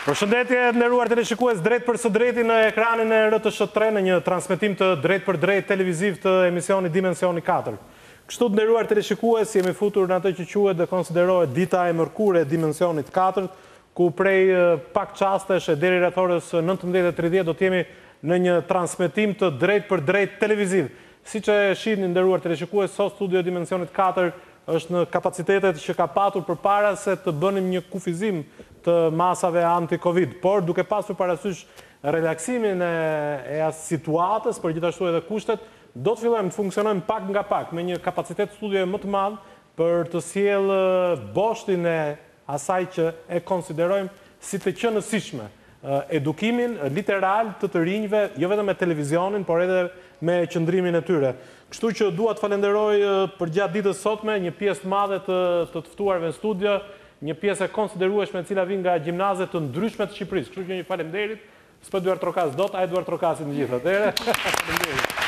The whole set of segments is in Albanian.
Përshëndetje të nderuar teleshikues drejt për së drejti në ekranin e rtsh tre në një transmetim të drejtpërdrejtë televiziv të emisionit Dimensioni katër. Kështu të nderuar teleshikues jemi futur në atë që quhet dhe konsiderohet dita e mërkurë e Dimensionit katër, ku prej pak çastesh e deri rreth orës nëntëmbëdhjetë e tridhjetë do të jemi në një transmetim të drejtpërdrejtë televiziv. Siç e shihni nderuar teleshikues sot studio e Dimensionit katër Është në kapacitetet që ka patur përpara se të bënim një kufizim të masave anti-Covid, por duke pasur parasysh relaksimin e situatës, por gjithashtu edhe kushtet, do të fillojmë të funksionojmë pak nga pak, me një kapacitet studioje më të madh për të sjellë boshtin e asaj që e konsiderojmë si të qenësishme, edukimin literal të të rinjve, jo vetëm me televizionin, por edhe me qëndrimin e tyre. Kështu që dua të falenderoj përgjatë ditës së sotme një pjesë të madhe të të ftuarve në studio, një pjesë e konsiderueshme e cila vijnë nga gjimnaze të ndryshme të Shqipërisë, kështu që një faleminderit S'po duartrokas dot, të duartrokasin të gjithë atëherë. Faleminderit.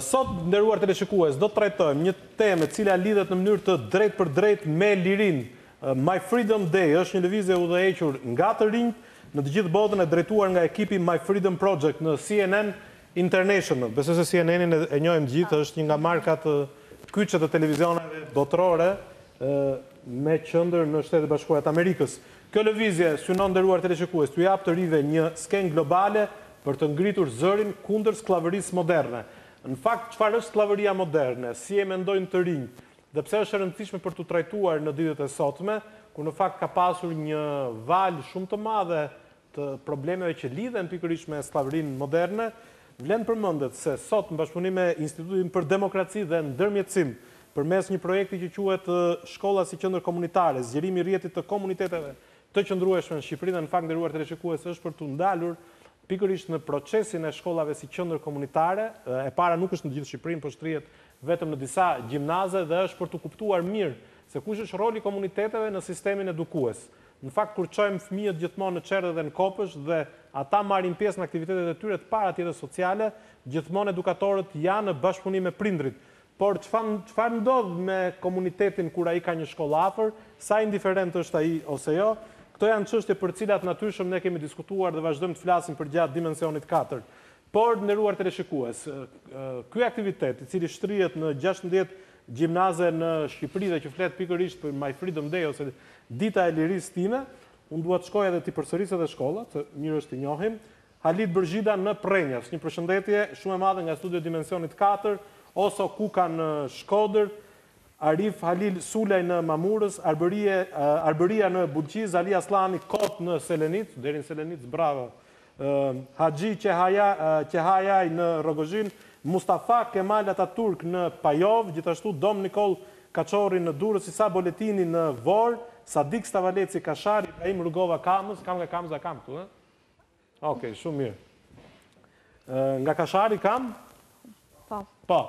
Sot, nderuar teleshikues, do të trajtojmë një temë e cila lidhet në mënyrë të drejtpërdrejtë me lirinë. My Freedom Day është një lëvizje e udhëhequr nga të rinjtë në të gjithë botën e drejtuar nga ekipi My Freedom Project në CNN International. Besoj se CNN-in e njohim të gjithë, është një nga markat kyçe të televizioneve botërore me qendër në Shtetet e Bashkuara të Amerikës. Kjo lëvizje synon nderuar teleshikues t'u japë të rinjve një skenë globale për të ngritur zërin kundër skllavërisë moderne. Në fakt, çfarë është skllavëria moderne, si e mendojnë të rinjtë dhe pse është e rëndësishme për t'u trajtuar në ditët e sotme, kur në fakt ka pasur një valë shumë të madhe të problemeve që lidhen pikërisht me skllavërinë moderne, Vlen përmendet se sot në bashkëpunim me Institutin për Demokraci dhe Ndërmjetësim, përmes një projekti që quhet Shkolla si Qendër Komunitare, zgjerimi i rrjetit të komuniteteve të qëndrueshme në Shqipëri dhe në fakt nderuar teleshikues është për t'u ndalur pikërisht në procesin e shkollave si qendër komunitare, e para nuk është në të gjithë Shqipërinë por shtrihet vetëm në disa gjimnaze dhe është për t'u kuptuar mirë se kush është roli i komuniteteve në sistemin edukues. Në fakt kur çojmë fëmijët gjithmonë në çerdhe dhe në kopësht dhe ata marrin pjesë në aktivitetet e tyre të para të jetës sociale, gjithmonë edukatorët janë në bashkëpunim me prindërit. Por çfarë ndodh me komunitetin kur ai ka një shkollë afër, sa indiferent është ai ose jo? Këto janë çështje për të cilat natyrshëm ne kemi diskutuar dhe vazhdojmë të flasim përgjatë dimensionit katër. Por, nderuar teleshikues, ky aktivitet, i cili shtrihet në gjashtëmbëdhjetë gjimnaze në Shqipëri dhe që flet pikërisht për My Freedom Day ose Dita e Lirisë Time, unë dua të shkoj edhe t'i përsëris edhe shkollat, mirë është t'i njohim, Halit Bërgjida në Prrenjas. Një përshëndetje shumë e madhe nga studio Dimensionit katër, Oso Kuka në Shkodër, Arif Halil Sulaj në Mamurras, Arbërie, Arbëria në Bulqizë, Ali Asllani Kotë në Selenicë, deri në Selenicë, bravo Haxhi Qehajaj në Rrogozhinë, Mustafa Kemal Ataturk në Pajovë, gjithashtu Dom Nikollë Kaçorri në Durrës, Isa Boletini në Vorë, Sadik Stavaleci Kashar, Ibrahim Rugova Kamëz, kam nga Kamza kam këtu, ë? Ok, shumë mirë. Nga Kashari kam? Po. Po.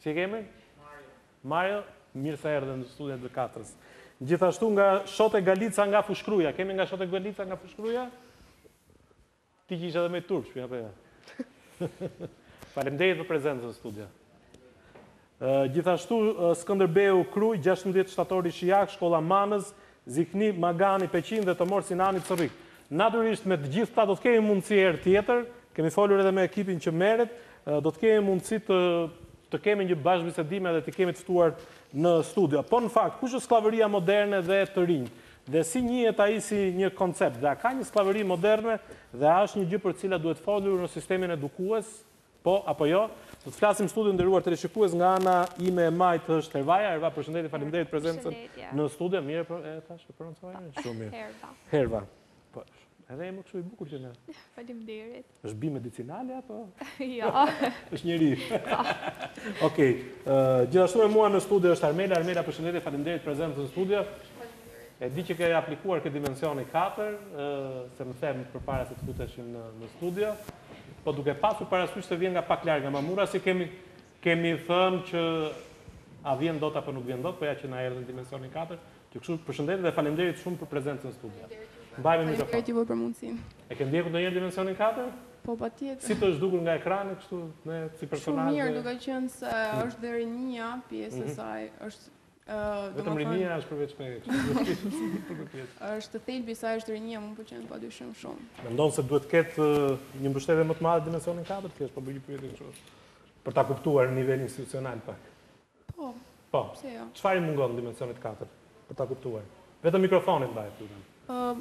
Si e kemi? Mario. Mario, mirë se erdhe në studion e D katrës. Gjithashtu nga Shote Galica nga Fushkruja. Kemi nga Shote Galica nga Fushkruja? Ti që ishe edhe me turp, shpja për ja. Falemderit për prezencën në studio. Gjithashtu, Skënderbeu Krujë, 16 shtatori Shijak, shkolla Manëz, Zihni Magani Peqin dhe Tomorr Sinani Cërrik. Natyrisht me të gjithë këta do të kemi mundësi herë tjetër, kemi folur edhe me ekipin që merret, do të kemi mundësi të të kemi një bashkëbisedim edhe t'i kemi të ftuar në studio. Po në fakt, kush është skllavëria moderne dhe të rinjtë? Dhe si njihet ai si një koncept? Dhe a ka një skllavëri moderne dhe a është një gjë për të cilat duhet folur në sistemin edukues? Po apo jo? Do të flasim studio nderuar teleshikues nga ana ime e majtë është Hervaja. Herva, përshëndetje, faleminderit prezencën në studio. Mirë po e tash e prononcova emrin? Po, Shumë mirë. Herva. Herva. Po, edhe emër kështu i bukur qenka. Faleminderit. Është bimë medicinale apo? Jo. Është njeri. Okej. Gjithashtu me mua në studio është Armela. Armela, përshëndetje, faleminderit prezencën në studio. E di që ke aplikuar këtu te dimensioni 4, se më the përpara se të futeshim në studio. Po duke pasur parasysh se vjen nga pak larg nga Mamurrasi, kemi kemi thënë që a vjen dot apo nuk vjen dot, po ja që na erdhe në dimensionin 4, që kështu përshëndetje dhe faleminderit shumë për prezencën në studio. Mbajmë mikrofon. Faleminderit juve për mundësinë. E ke ndjekur ndonjëherë dimensionin 4? Po patjetër. Si të është dukur nga ekrani kështu ne si personazhe? Shumë mirë, duke qenë se mhm. është dhe rinia pjesë e mhm. saj, është Vetëm rinia është përveç meje, është thelbi i saj është rinia, më pëlqen pa dyshim shumë. Mendon se duhet të ketë një mbështetje më të madhe dimensionin 4, thjesht po bëj një pyetje kështu. Për ta kuptuar në nivel institucional pak. Po. Po. Pse jo? Çfarë i mungon dimensionit 4 për ta kuptuar? Vetëm mikrofonin mbaj këtu.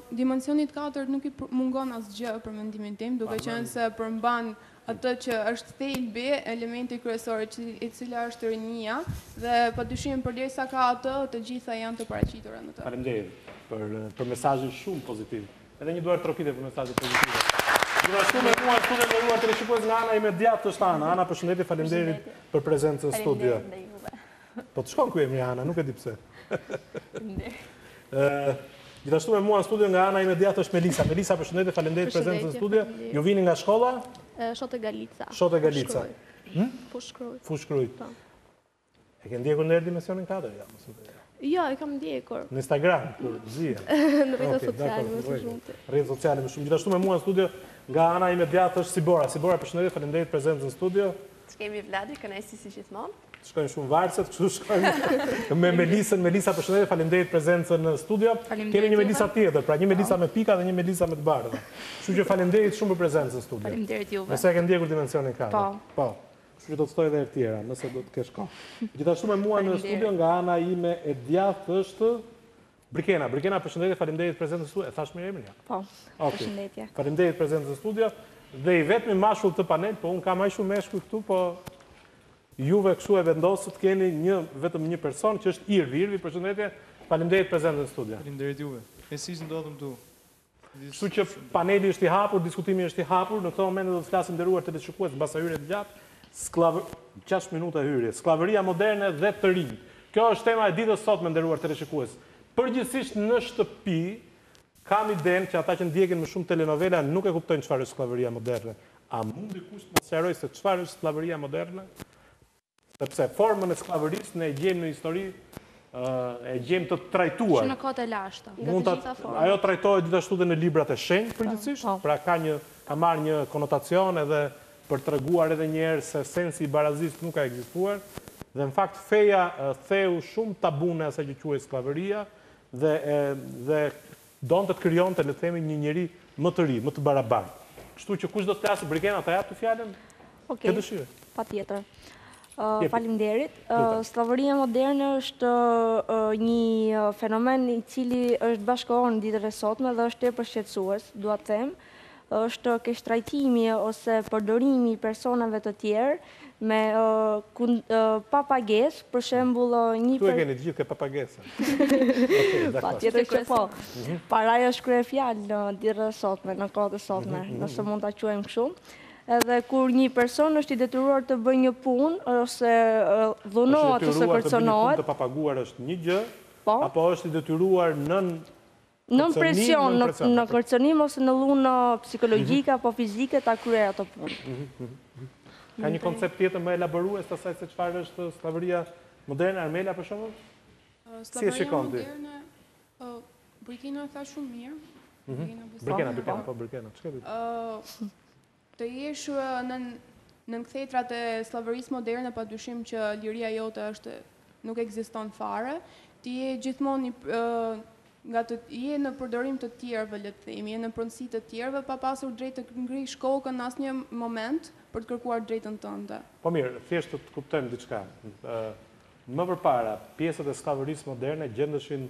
Dimensionit katërt nuk i mungon asgjë për mendimin tim, duke qenë se përmban atë që është thelbi, elementi kryesor i cili është rinia dhe padyshim përderisa ka atë, të gjitha janë të paraqitura në të. Faleminderit për mesazhin shumë pozitiv. Edhe një duartrokitje për mesazhet pozitive. Gjithashtu me mua këtu të nderuar teleshikues nga ana ime e djathtë është Ana. Ana përshëndetje, faleminderit për prezencën në studio. Faleminderit edhe juve. Po të shkon ku jemi Ana, nuk e di pse. Gjithashtu me mua në studio nga ana ime e djathtë është Melisa. Melisa, përshëndetje, faleminderit për prezencën në studio. Ju vini nga shkolla? Shote Galica. Shote Galica. Hm? Fushë-Krujë. Fushë-Krujë. Po. E ke ndjekur ndonjëherë Dimensionin 4 ja, mos e Jo, e kam ndjekur. Në Instagram, kur zgjidh. Në rrjetet sociale më shumë. Rrjetet sociale më shumë. Gjithashtu me mua në studio nga ana ime e djathtë është Sibora. Sibora, përshëndetje, faleminderit për prezencën në studio. Të kemi Vladi, kënaqësi si gjithmonë. Shkojnë shumë varëset, kështu shkojnë me Melisën. Melisa, përshëndetje, faleminderit prezencën në studio. Kemi një Melisa tjetër, pra një Melisa me pika dhe një Melisa me të bardha. Kështu që faleminderit shumë për prezencën në studio. Faleminderit juve. Nëse e ke ndjekur dimensionin ka. Po. Po. Kështu që do të ftoj edhe herë të tjera, nëse do të kesh kohë. Gjithashtu me mua në studio nga ana ime e djathtë është Brikena, Brikena, përshëndetje, faleminderit prezencën në studio. E thashë mirë emrin ja. Po. Okej. Përshëndetje. Faleminderit prezencën në studio. Dhe i vetmi mashkull në panel, po unë kam aq shumë meshkuj këtu, po juve kështu e vendosët të keni një vetëm një person që është Irvi. Irvi, përshëndetje. Faleminderit prezencën në studio. Faleminderit juve. E siç ndodhëm tu. Kështu që paneli është i hapur, diskutimi është i hapur, në këto momente do të flasim të nderuar teleshikues mbas asaj hyrje të gjatë, skllav 6 minuta hyrje, skllavëria moderne dhe të rinjtë. Kjo është tema e ditës sotme të nderuar teleshikues. Përgjithësisht në shtëpi kam idenë që ata që ndjekin më shumë telenovela nuk e kuptojnë çfarë është skllavëria moderne. A mund dikush të ma sqarojë se çfarë është skllavëria moderne? Sepse formën e skllavërisë ne e gjejmë në histori, e gjejmë të trajtuar. Që në kohët e lashta, nga të gjitha format. Ajo trajtohet gjithashtu dhe në librat e shenjtë përgjithësisht, po. pra ka një ka marrë një konotacion edhe për të treguar edhe një herë se sensi i barazisë nuk ka ekzistuar dhe në fakt feja theu shumë tabunë e asaj që quhej skllavëria dhe dhe Donte të krijonte, le të themi, një njeri më të ri, më të barabartë. Kështu që kush do të flasë, Brikena, ta jap ty fjalën? Ke dëshirë? Okej, patjetër. Faleminderit. Skllavëria moderne është një fenomen i cili është bashkëkohor në ditët e sotme dhe është tepër shqetësues, dua të them. është keqtrajtimi ose përdorimi i personave të tjerë me pa pagesë, për shembull një Këtu e keni të gjithë te pa pagesë. Patjetër që po. Paraja është kryefjalë në ditët e sotme, në kohët e sotme, nëse mund ta quajmë kështu. Edhe kur një person është i detyruar të bëjë një punë ose dhunohet ose kërcënohet, është i detyruar të bëjë një punë të papaguar është një gjë, apo është i detyruar nën Nën presion, në kërcënim ose në dhunë psikologjike apo fizike ta kryej ato punë. Ka një koncept tjetër më elaborues të asaj se çfarë është skllavëria moderne, Armela për shembull? Si e shikon ti? Brikena tha shumë mirë. Brikena, Brikena, po Brikena. Çka Të jesh nën nën kthetrat e skllavërisë moderne padyshim që liria jote është nuk ekziston fare, ti je gjithmonë nga të je në përdorim të tjerëve le të themi, je në pronësi të tjerëve pa pasur të drejtë të ngrish kokën në asnjë moment për të kërkuar të drejtën tënde. Po mirë, thjesht të të kuptojmë diçka. Më përpara, pjesët e skllavërisë moderne gjendeshin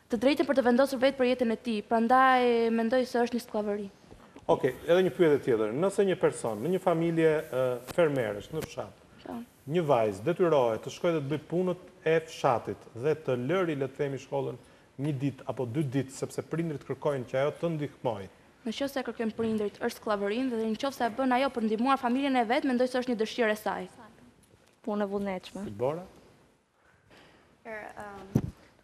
Të drejtën për të vendosur vetë për jetën e tij, prandaj mendoj se është një skllavëri. Okej, edhe një pyetje tjetër, nëse një person, në një familje fermerësh në fshat, një vajzë detyrohet të shkojë dhe të bëjë punët e fshatit dhe të lërë le të themi shkollën një ditë apo dy ditë sepse prindërit kërkojnë që ajo të ndihmojë. Në qoftë se e kërkojnë prindërit, është skllavëri dhe në qoftë se e bën ajo për të ndihmuar familjen e vet, mendoj se është një dëshirë e saj. Punë e vullnetshme. Bora?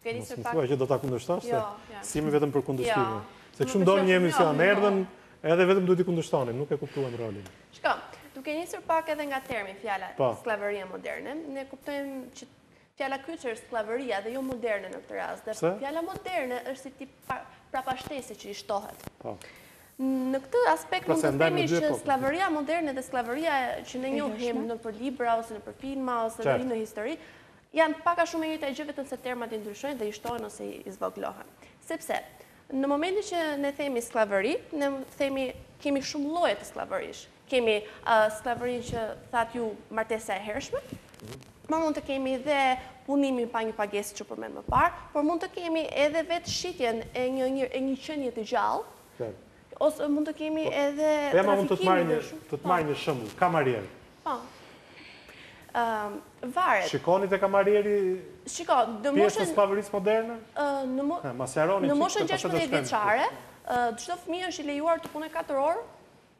Mos më thua që do ta kundërshtosh, jo, jo. si më vetëm për kundërshtime. Jo. Se kështu në një emision, erdhën edhe vetëm duhet t'i kundërshtonim, nuk e kuptuam rolin. Shiko, duke nisur pak edhe nga termi fjala po. skllavëria moderne, ne kuptojmë që fjala kyçe është skllavëria dhe jo moderne në këtë rast. Dhe fjala moderne është si tip prapashtese që i shtohet. Po. Në këtë aspekt mund të themi që skllavëria moderne dhe skllavëria që ne njohim nëpër libra ose nëpër filma ose në histori, janë pak a shumë e njëjta gjë vetëm se termat i ndryshojnë dhe i shtohen ose i zvogëlohen. Sepse në momentin që ne themi skllavëri, ne themi kemi shumë lloje të skllavërisë. Kemi skllavërinë që thatë ju martesa e hershme, por mund të kemi dhe punimin pa një pagesë që përmendëm më parë, por mund të kemi edhe vetë shitjen e një e një qenieje të gjallë. Qartë. Ose mund të kemi edhe trafikimin e shumë. Të të marr një shembull, kamarier. Po. Varet. E shikon ti kamarierin pjesë të skllavërisë moderne? Në moshën gjashtëmbëdhjetë vjeçare, çdo fëmijë është i lejuar të punojë katër orë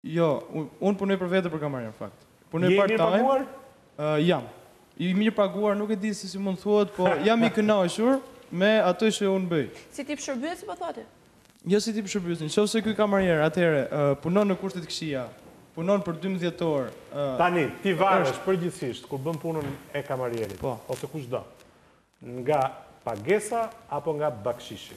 Jo, unë punoj për vete për kamarier në fakt. Punoj part time. Je i mirë paguar? Jam. I mirë paguar nuk e di si si mund të thuhet, po jam i kënaqur me ato që unë bëj. Si tip shërbyesi po thua ti? Jo si tip shërbyesi, nëse ky kamarier atëherë punon në kushte të këqija, punon për dymbëdhjetë orë, ë Tani, ti varesh përgjithësisht kur bën punën e kamarierit ose kushdo, nga pagesa apo nga bakshishi?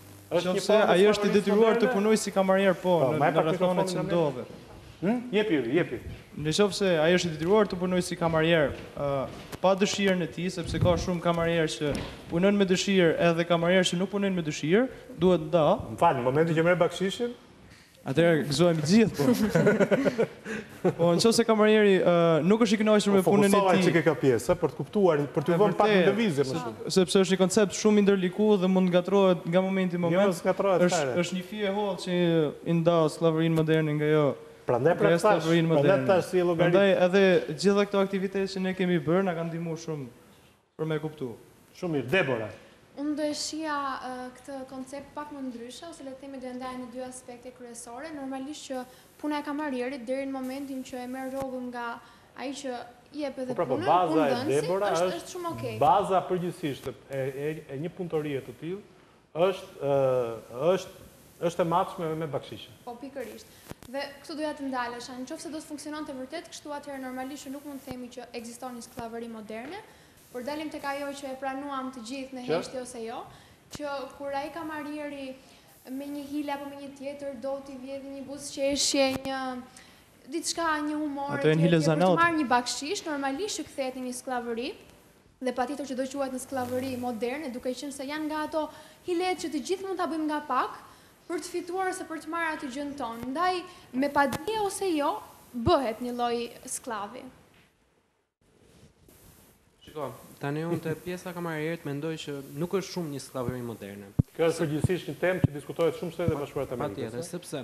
Është një pamje. Ai është i detyruar të punojë si kamarier po në rrethanat që ndodhet. Hm? Jepi, jepi. Në qoftë se ai është i detyruar të punojë si kamarier, pa dëshirën e tij, sepse ka shumë kamarierë që punojnë me dëshirë edhe kamarierë që nuk punojnë me dëshirë, duhet nda. Më fal, në momentin që merr bakshishin? Atëherë gëzohemi të gjithë po. Po në qoftë se kamarieri nuk është i kënaqur me punën e tij. Po fokusoni çike kjo pjesë, për të kuptuar, për të vënë pak në lëvizje më shumë. Sepse është një koncept shumë i ndërlikuar dhe mund të ngatrohet nga momenti në moment. Jo, s'ngatrohet fare. Është një fije e hollë që e ndan skllavërinë moderne nga ajo. Prandaj pra thashë, prandaj thashë s'i llogarit. Prandaj edhe të gjitha këto aktivitete që ne kemi bërë na kanë ndihmuar shumë. Për me kuptu. Shumë mirë. Debora. Unë do e shija këtë koncept pak më ndryshe, ose le të themi do e ndaja në dy aspekte kryesore. Normalisht që puna e kamarierit deri në momentin që e merr rrogën nga ai që jep edhe punën, punëdhënësi, është shumë okay. Baza përgjithësisht e një punëtorie të tillë Është, është, është e matshme me bakshishe. Po, pikërisht. Dhe këtu doja të ndalesha. Në qoftë se do të funksiononte vërtet kështu atëherë normalisht që nuk mund të themi që ekziston një skllavëri moderne, por dalim tek ajo që e pranuam të gjithë në heshtje ose jo, që kur ai kamarieri me një hile apo me një tjetër do t'i vjedhë një buzëqeshje, një diçka, një humor etj etj për të marrë një bakshish, normalisht që kthehet në një skllavëri. dhe patjetër që do quhet një skllavëri moderne, duke qenë se janë nga ato hiletë që të gjithë mund ta bëjmë nga pak, për të fituar ose për të marrë atë gjënë tonë. Ndaj, me padije ose jo, bëhet një lloj skllavi. Shiko, tani unë te pjesa e kamarierit mendoj që nuk është shumë një skllavëri moderne. Kjo është përgjithësisht një temë që diskutohet shumë në Shtetet e Bashkuara të Amerikës. Patjetër, sepse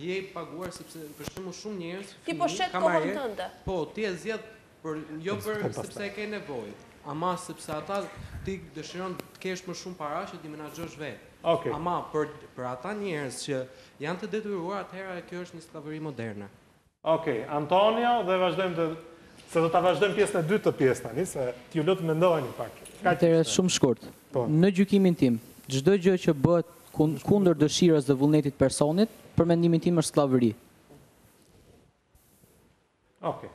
je i paguar sepse për shembull shumë njerëz ti po shet kohën tënde po ti e zgjedh për jo për sepse e ke nevojë ama sepse ata ti dëshiron të kesh më shumë para që t'i menaxhosh vetë okay. ama për për ata njerëz që janë të detyruar atëherë kjo është një skllavëri moderne Ok, Antonio dhe vazhdojmë të se do ta vazhdojmë pjesën e dytë të pjesë tani se ju lutem mendoheni pak. Atëherë shumë shkurt. Po. Në gjykimin tim, çdo gjë që bëhet kundër dëshirës dhe vullnetit të personit, për mendimin tim është skllavëri. Ok.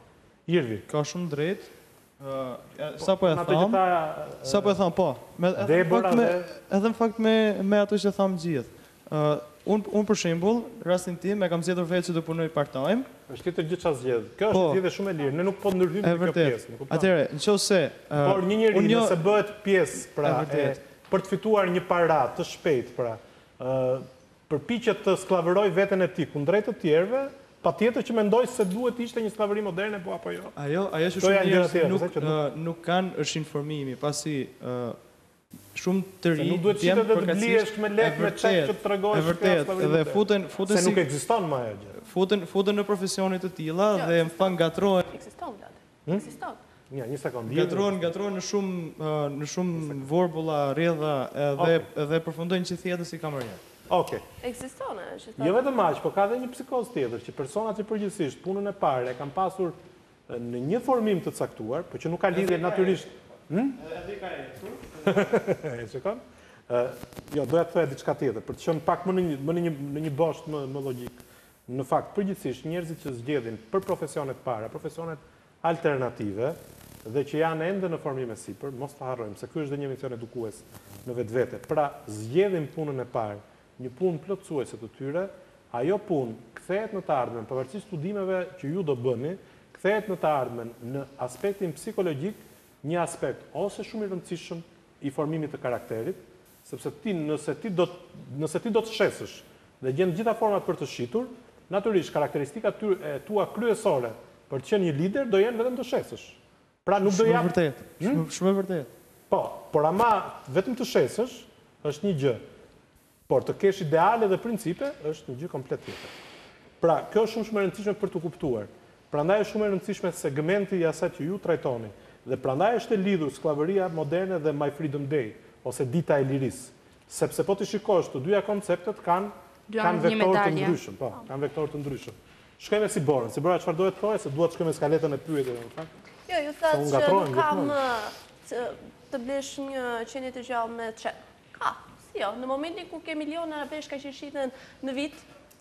Irvi. Ka shumë të drejtë. Sapo e thamë, sapo e thamë, po, edhe në fakt me ato që thamë të gjithë. Unë për shembull, rastin tim, e kam zgjedhur vetë që të punoj part time. Është tjetër gjë çfarë zgjedh. Kjo është një zgjedhje shumë e lirë, ne nuk po ndërhyjmë në këtë pjesë, më kupton? Atëherë, nëse Por një njeri nëse bëhet pjesë, pra, për të fituar një para të shpejtë, pra, përpiqet të skllavërojë veten e tij kundrejt të tjerëve, patjetër që mendoj se duhet të ishte një skllavëri moderne po apo jo. Ajo, ajo që shumë njerëz nuk, nuk kanë është informimi, pasi shumë të rinj nuk duhet të shitet dhe të blihesh me lek me çek që të tregosh se ke skllavëri moderne. Dhe futen, futen si, se nuk ekziston më ajo gjë. Futen, futen në profesione të tilla dhe më pas ngatërrohen. Ekziston Vlad. Hm? Ekziston. Një, një sekundë. Ngatërrohen, ngatërrohen në shumë në shumë vorbulla, rrjedha edhe edhe përfundojnë që thjesht si kameriere. Okej. Ekziston ajo që thotë. Jo vetëm aq, por ka edhe një psikozë tjetër që personat që përgjithsisht punën e parë e kanë pasur në një formim të caktuar, por që nuk ka lidhje natyrisht. Hm? Edhe ka ecur. E shikon? Ë, jo, doja të thoja diçka tjetër, për të qenë pak më në një më në një në një bosht më më logjik. Në fakt, përgjithësisht njerëzit që zgjedhin për profesionet e para, profesionet alternative dhe që janë ende në formim e sipër, mos ta harrojmë se ky është dhe një emision edukues në vetvete, pra zgjedhin punën e parë, një punë plotësuese të tyre, ajo punë kthehet në të ardhmen, pavarësisht studimeve që ju do bëni, kthehet në të ardhmen në aspektin psikologjik një aspekt ose shumë i rëndësishëm i formimit të karakterit, Sepse ti nëse ti do nëse ti do të shesësh dhe gjen të gjitha format për të shitur, natyrisht karakteristikat e tua kryesore për të qenë një lider do jenë vetëm të shesësh. Pra nuk do jap Hm? Shumë e vërtetë. Po, por ama vetëm të shesësh është një gjë, por të kesh ideale dhe principe është një gjë komplet tjetër. Pra, kjo është shumë shumë e rëndësishme për t'u kuptuar. Prandaj është shumë e rëndësishme segmenti i asaj që ju trajtoni dhe prandaj është e lidhur skllavëria moderne dhe My Freedom Day ose Dita e Lirisë, sepse po t'i shikosh të dyja konceptet kanë kanë vektorë të ndryshëm, po, kanë vektorë të ndryshëm. Shkojmë te Sibora. Sibora, çfarë do të thoje se dua të shkoj me skaletën e pyetjeve, në fakt? Jo, ju thatë që nuk ka më të blesh një qenie të gjallë me çek. Ka, si jo, në momentin kur ke miliona veshka që shiten në vit,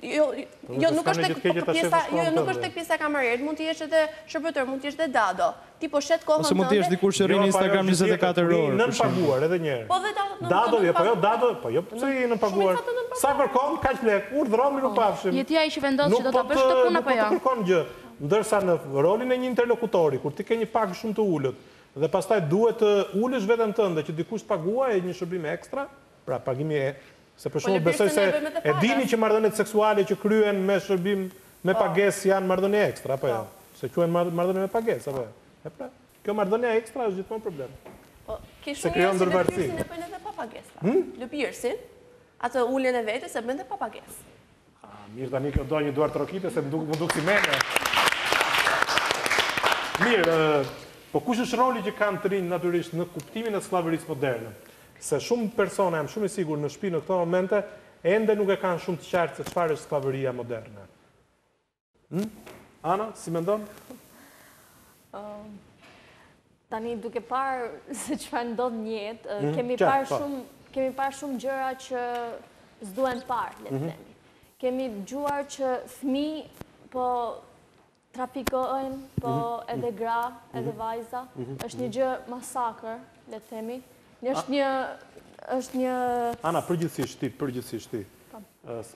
Jo, jo, nuk është tek pjesa, jo, nuk është tek pjesa e kamarierit, mund të jesh edhe shërbëtor, mund të jesh edhe dado. Ti po shet kohën tënde. Ose mund të jesh dikush që rri në Instagram 24 orë. Nënpaguar edhe një herë. Po edhe dado e nënpaguar. Dado, po jo dado, po jo pse je nënpaguar. Sa kërkon, kaq lek. Urdhëro, mirupafshim. Je ti ai që vendos që do ta bësh këtë punë apo jo? Nuk po të kërkon gjë. Ndërsa në rolin e një interlokutori, kur ti ke një pagë shumë të ulët dhe pastaj duhet të ulësh veten tënde që dikush të paguajë një shërbim ekstra, Pra pagimi, se për shembull besoj se e dini që marrëdhëniet seksuale që kryhen me shërbim me pagesë janë marrëdhënie ekstra apo jo? Se quhen marrëdhënie me pagesë apo jo? E pra, kjo marrëdhënia ekstra është gjithmonë problem. Po, se krijon ndërvarësi. Lëpirjen e bëjnë edhe pa pagesë. Lëpirjen, atë uljen e vetes e bëjnë edhe pa pagesë. Ah, mirë tani kjo do një duartrokitje se më duk më duk si meme. Mirë, po kush është roli që kanë të rinjtë natyrisht në kuptimin e skllavërisë moderne? Se shumë persona jam shumë i sigurt në shtëpi në këto momente ende nuk e kanë shumë të qartë se çfarë është skllavëria moderne. Hm? Ana, si mendon? Tani duke parë se çfarë ndodh në jetë, mhm, kemi parë shumë gjëra që s'duhen parë, le të themi. Kemi dëgjuar që fëmijë po trafikojnë, po edhe gra, edhe vajza, është një gjë masakër, le të themi. Është një, është një... Ana, përgjithësisht ti, përgjithësisht ti,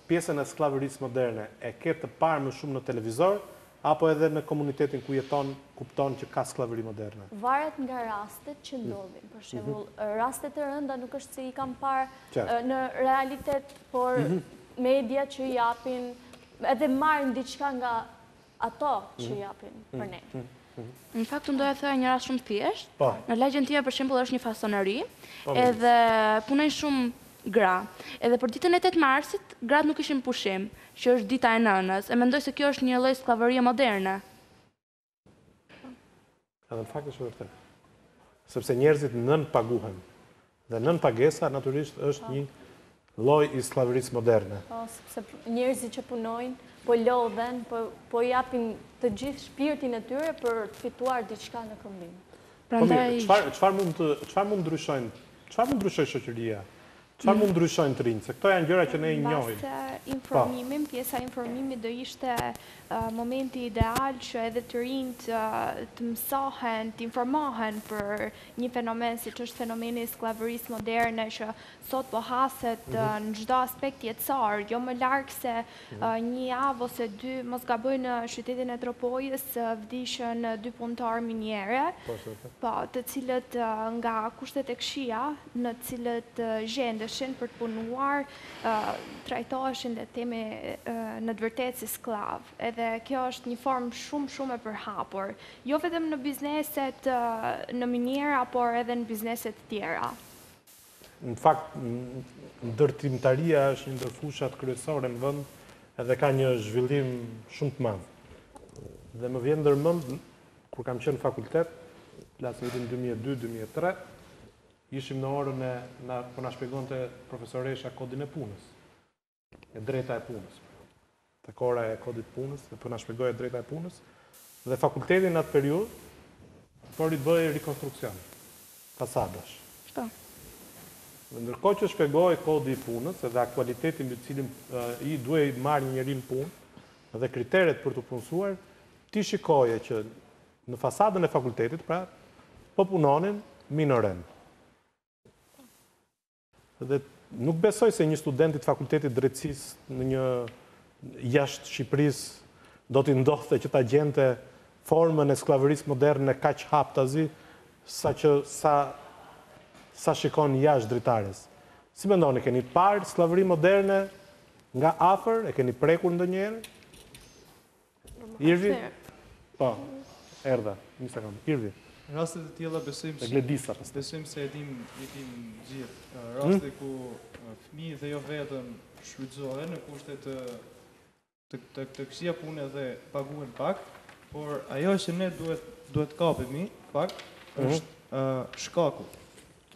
pjesën e skllavërisë moderne e ke të parë më shumë në televizor apo edhe në komunitetin ku jeton kupton që ka skllavëri moderne? Varet nga rastet që ndodhin. Për shembull, raste të rënda nuk është se i kam parë në realitet, por media që japin, edhe marrin diçka nga Ato që japin për ne. Në fakt unë doja të thoja një rast shumë të thjeshtë. Po. Në lagjen time për shembull është një fasoneri, po, edhe punojnë shumë gra. Edhe për ditën e 8 marsit, gratë nuk ishin pushim, që është dita e nënës, e mendoj se kjo është një lloj skllavërie moderne. Edhe në fakt është e vërtetë. Sepse njerëzit nënpaguhen. Dhe nënpagesa natyrisht është një lloj i skllavërisë moderne. Po, sepse njerëzit që punojnë, po lodhen, po, po japin të gjithë shpirtin e tyre për të fituar diçka në këmbim. Po mirë, çfarë mund të, çfarë mund ndryshojnë, çfarë mund ndryshojë shoqëria Çfarë mund të ndryshojnë të rinjtë? Se këto janë gjëra që ne i njohim. Mbase informimi, pjesa e informimit do ishte momenti ideal që edhe të rinjtë të mësohen, të informohen për një fenomen siç është fenomeni i skllavërisë moderne që sot po haset në çdo aspekt jetësor, jo më larg se Një javë ose dy, mos gaboj në qytetin e Tropojës vdishën dy punëtorë miniere, po, të cilët nga kushtet e këqija në të cilët gjendeshin për të punuar, trajtoheshin le të themi në të vërtetë si skllav. Edhe kjo është një formë shumë shumë e përhapur, jo vetëm në bizneset në miniera, por edhe në biznese të tjera. Në fakt, ndërtimtaria është një ndër fushat kryesore në vend edhe ka një zhvillim shumë të madh. Dhe më vjen ndër mend kur kam qenë fakultet, flas në vitin 2002-2003, ishim në orën e na po na shpjegonte profesoresha kodin e punës. e drejta e punës, te ora e kodit punës, dhe po na shpjegohej e drejta e punës, dhe fakulteti në atë periud, po i bëhej rikonstruksion, fasadash. Po. Dhe ndërkohë që shpjegohej kodi i punës, edhe aktualiteti mbi të cilin i duhej marrë një njeri në punë, dhe kriteret për t'u punësuar, ti shikoje që në fasadën e fakultetit, pra, po punonin minorenë. Dhe nuk besoj se një studenti të Fakultetit të Drejtësisë në një jashtë Shqipërisë do t'i ndodhte që ta gjente formën e skllavërisë moderne kaq haptazi sa që sa sa shikon jashtë dritares. Si mendon, e keni parë skllavëri moderne nga afër, e keni prekur ndonjëherë? Irvi? Po, erdha, një sekundë. Irvi? Raste të tilla besojmë se... Gledisa, pastaj. Besojmë se e dimë, e dimë të gjithë. Hmm? Rastet ku fmi dhe jo vetëm shfrytëzohen në kushte të të, të, të këqija pune dhe paguhen pak, por ajo që ne duhet, duhet të kapemi pak, hmm? është uh, shkaku.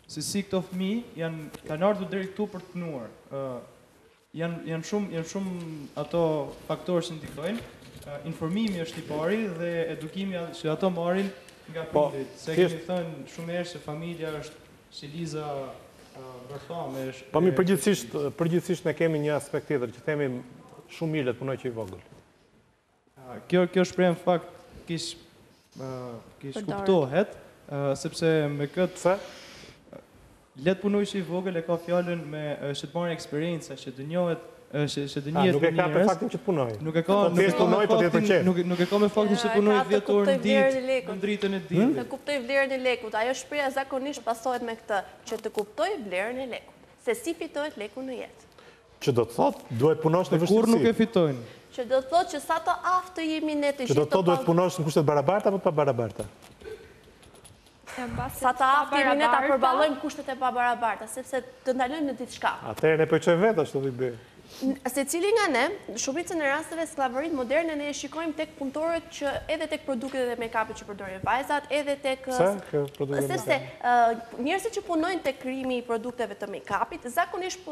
Se si këto fmi janë, kanë ardhur deri këtu për të pnuar. Uh, Janë janë shumë janë shumë ato faktorë që ndikojnë. Informimi është i pari dhe edukimi që ato marrin nga po, prindërit. Se kemi thënë shumë herë se familja është celiza, e thamë. Po më përgjithësisht përgjithësisht ne kemi një aspekt tjetër që themi shumë mirë le të punoj që i vogël. Kjo kjo shprehje në fakt keq keqkuptohet, sepse me këtë Pse? Le të punojë që i vogël e ka fjalën me që të marrë eksperiencë, që të njohet, që të njihet me njerëz. Nuk e ka me faktin që të punojë. Nuk e ka me faktin që të punojë 10 orë në ditë, në dritën e diellit. Të kuptojë vlerën e lekut. Ajo shprehje zakonisht pasohet me këtë, që të kuptojë vlerën e lekut, se si fitohet leku në jetë. Që do të thotë, duhet të punosh në vështirësi. Dhe kurrë nuk e fitojnë. Që do të thotë që sa të aftë jemi ne të gjithë të pavlefshëm. Që do të thotë duhet të punosh në kushte të barabarta apo të pabarabarta. Sa të aftë jemi ne ta përballojmë kushtet e pabarabarta, sepse të ndalojmë në diçka. Atëherë ne po e çojmë vetë ashtu Bibi. Secili nga ne, në shumicën e rasteve skllavërinë moderne ne e shikojmë tek punëtorët që edhe tek produktet e mejkapit që përdorin vajzat, edhe tek Pse te produktet e mejkapit? Sepse Njerëzit që punojnë te krijimi i produkteve të mejkapit zakonisht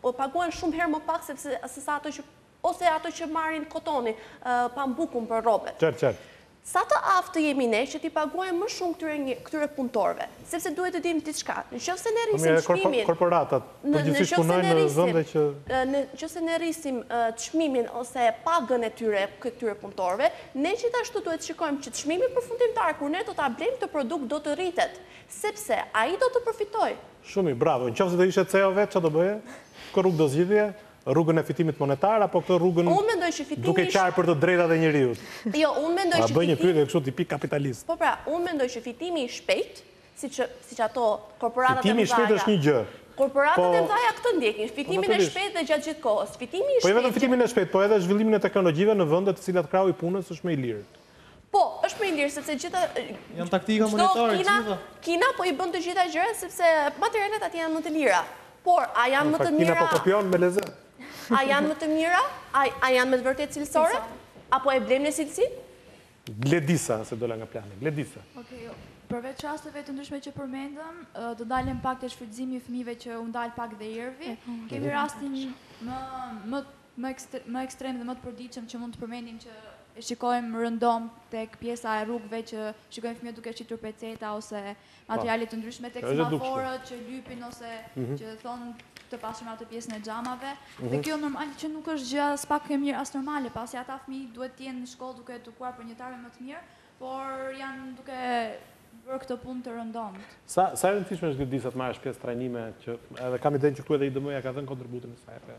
paguhen shumë herë më pak sesa ato që ose ato që marrin kotonin, pambukun për rrobet. Qartë, qartë. Sa të aftë jemi ne që t'i paguajmë më shumë këtyre këtyre punëtorëve? Sepse duhet të dimë diçka, në qoftë se ne rrisim çmimin, në në qoftë se ne rrisim, në qoftë se ne rrisim çmimin ose pagën e tyre këtyre punëtorëve, ne gjithashtu duhet të shikojmë që çmimi përfundimtar kur ne do ta blejmë këtë produkt do të rritet. Sepse ai do të përfitojë. Shumë mirë, bravo. Në qoftë se do ishe CEO vetë, çfarë do bëje? Kë rrugë do zgjidhje? Rrugën e fitimit monetar apo këtë rrugën... Unë mendoj që fitimi duke qarë për të drejtat e njeriut? Jo, unë mendoj që fitimi. A bëj një pyetje kështu tipik kapitalist. Po pra, unë mendoj që fitimi i shpejtë, siç siç ato korporatat e mëdha. Fitimi i shpejtë është një gjë. Korporatat e mëdha këtë ndjekin, fitimin e shpejtë dhe gjatë gjithë kohës. Fitimi i shpejtë. Po jo vetëm fitimin e shpejtë, po edhe zhvillimin e teknologjive në vende të cilat krahu i punës është më i lirë. Po, është më i lirë, sepse të gjitha... Janë taktika monetare, të gjitha. Kina po i bën të gjitha gjërat, sepse materialet aty janë më të lira. Por, a janë më të mira... Kina po kopion me lezet. A janë më të mira? A janë më të vërtet cilësore? Apo e blejnë me cilësi? Gledisa, se dola nga plani. Gledisa. Oke, jo. Përveç rasteve të ndryshme që përmendëm, do ndalem pak te shfrytëzimi i fëmijëve që u ndal pak dhe Irvi. Kemi rastin më Më ekstrem dhe më të përditshëm që mund të përmendim që e shikojmë rëndom tek pjesa e rrugëve që shikojmë fëmijët duke shitur peceta ose materiale të ndryshme, tek semaforët që lypin ose që thonë të pastrojmë atë pjesën e xhamave. Dhe kjo normal që nuk është gjë aspak e mirë as normale, pasi ata fëmijë duhet të jenë në shkollë duke u edukuar për një të ardhme më të mirë, por janë duke bërë këtë punë të rëndomtë. Sa e rëndësishme është Gledisa të marrësh pjesë në trajnime që edhe kam idenë që këtu edhe IDM-ja ka dhënë kontributin e saj.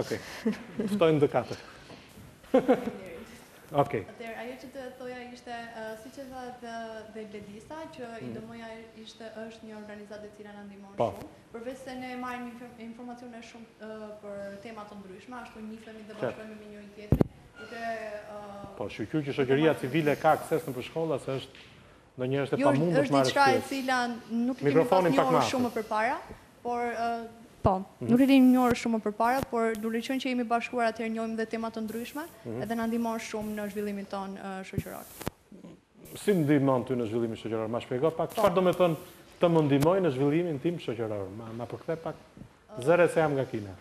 Ok, ftojmë të katër. Ok. Atëherë, ajo që do thoja ishte, siç e tha dhe, dhe Gledisa, që mm. IDM-ja ishte është një organizatë e cila na ndihmon po. shumë, përveçse ne marrim informacione shumë për tema të ndryshme, ashtu njihemi dhe bashkohemi me njëri-tjetrin, Po, shyqyr që shoqëria civile ka akses nëpër shkolla, se është Ndonjëherë është e pamundur të marrësh pjesë. Jo, është diçka e cila nuk e kemi pas njohur shumë më përpara, por po, nuk e kemi njohur shumë më përpara, por duke qenë që jemi bashkuar atëherë njohim dhe tema të ndryshme, edhe na ndihmon shumë në zhvillimin tonë shoqëror. Si të ndihmon ty në zhvillimin shoqëror? Ma shpjego pak, çfarë domethënë të më ndihmojë në zhvillimin tim shoqëror? Ma përkthe pak, zëre se jam nga Kina.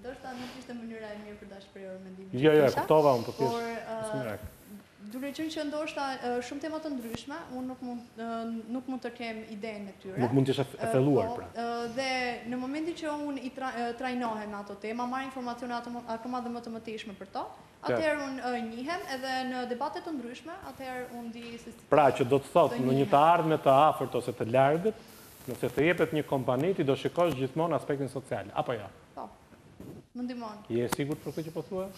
Ndoshta nuk ishte mënyra e mirë për ta shprehur mendimin që kisha. Jo, jo, e kuptova unë, po thjesht duke qenë që ndoshta shumë tema të ndryshme, unë nuk mund nuk mund të kem idenë e tyre. Nuk mund të isha e thelluar po, pra. Dhe në momentin që unë i trajnohem në ato tema, marr informacione akoma dhe më të mëtejshme për to, atëherë unë njihem edhe në debate të ndryshme, atëherë unë di se si. Pra që do të thotë në një të ardhme të afërt ose të largët, Nëse të jepet një kompani ti do shikosh gjithmonë aspektin social, apo jo? Po. Më ndihmon. Je e sigurt për këtë që po thua?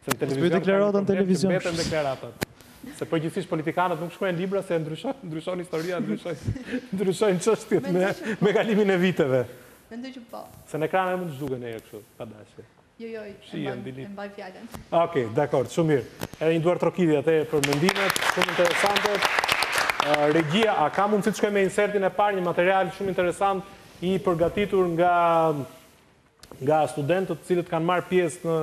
Se në televizion ka një problem që mbeten deklaratat. Se përgjithësisht politikanët nuk shkruajnë libra se ndryshon, ndryshon historia, ndryshon, ndryshojnë çështjet me me kalimin e viteve. Mendoj që po. Se në ekran edhe mund të zhduken e kështu, pa dashje. Jo, jo, e mbaj fjallën. Ok, dakord, shumë mirë. Edhe një duartrokitje për mendimet, shumë interesante. Regjia, a ka mundësi të shkojë me insertin e parë, një material shumë interesant i përgatitur nga nga studentët të cilët kanë marrë pjesë në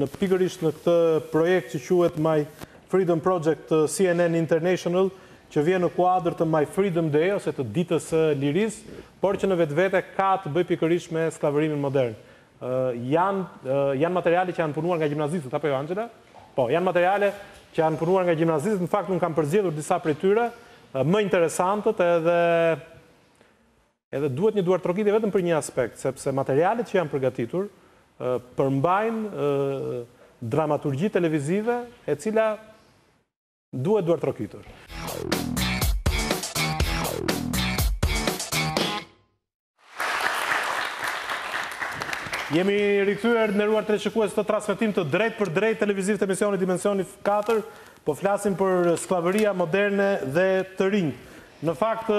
në pikërisht në këtë projekt që quhet My Freedom Project të CNN International, që vjen në kuadër të My Freedom Day, ose të ditës së lirisë, por që në vetvete ka të bëjë pikërisht me skllavërimin modern. Janë janë materiale që janë punuar nga gjimnazistët, apo jo Anxhela? Po, janë materiale që janë punuar nga gjimnazistët, në fakt unë kam përzgjedhur disa prej tyre, më interesantët edhe edhe duhet një duartrokitje vetëm për një aspekt, sepse materialet që janë përgatitur përmbajnë dramaturgji televizive, e cila Duhet duartrokitur. Jemi rikthyer të nderuar teleshikues në transmetim të drejtpërdrejtë televiziv të emisionit Dimensioni 4, po flasim për skllavëria moderne dhe të rinjtë. Në fakt,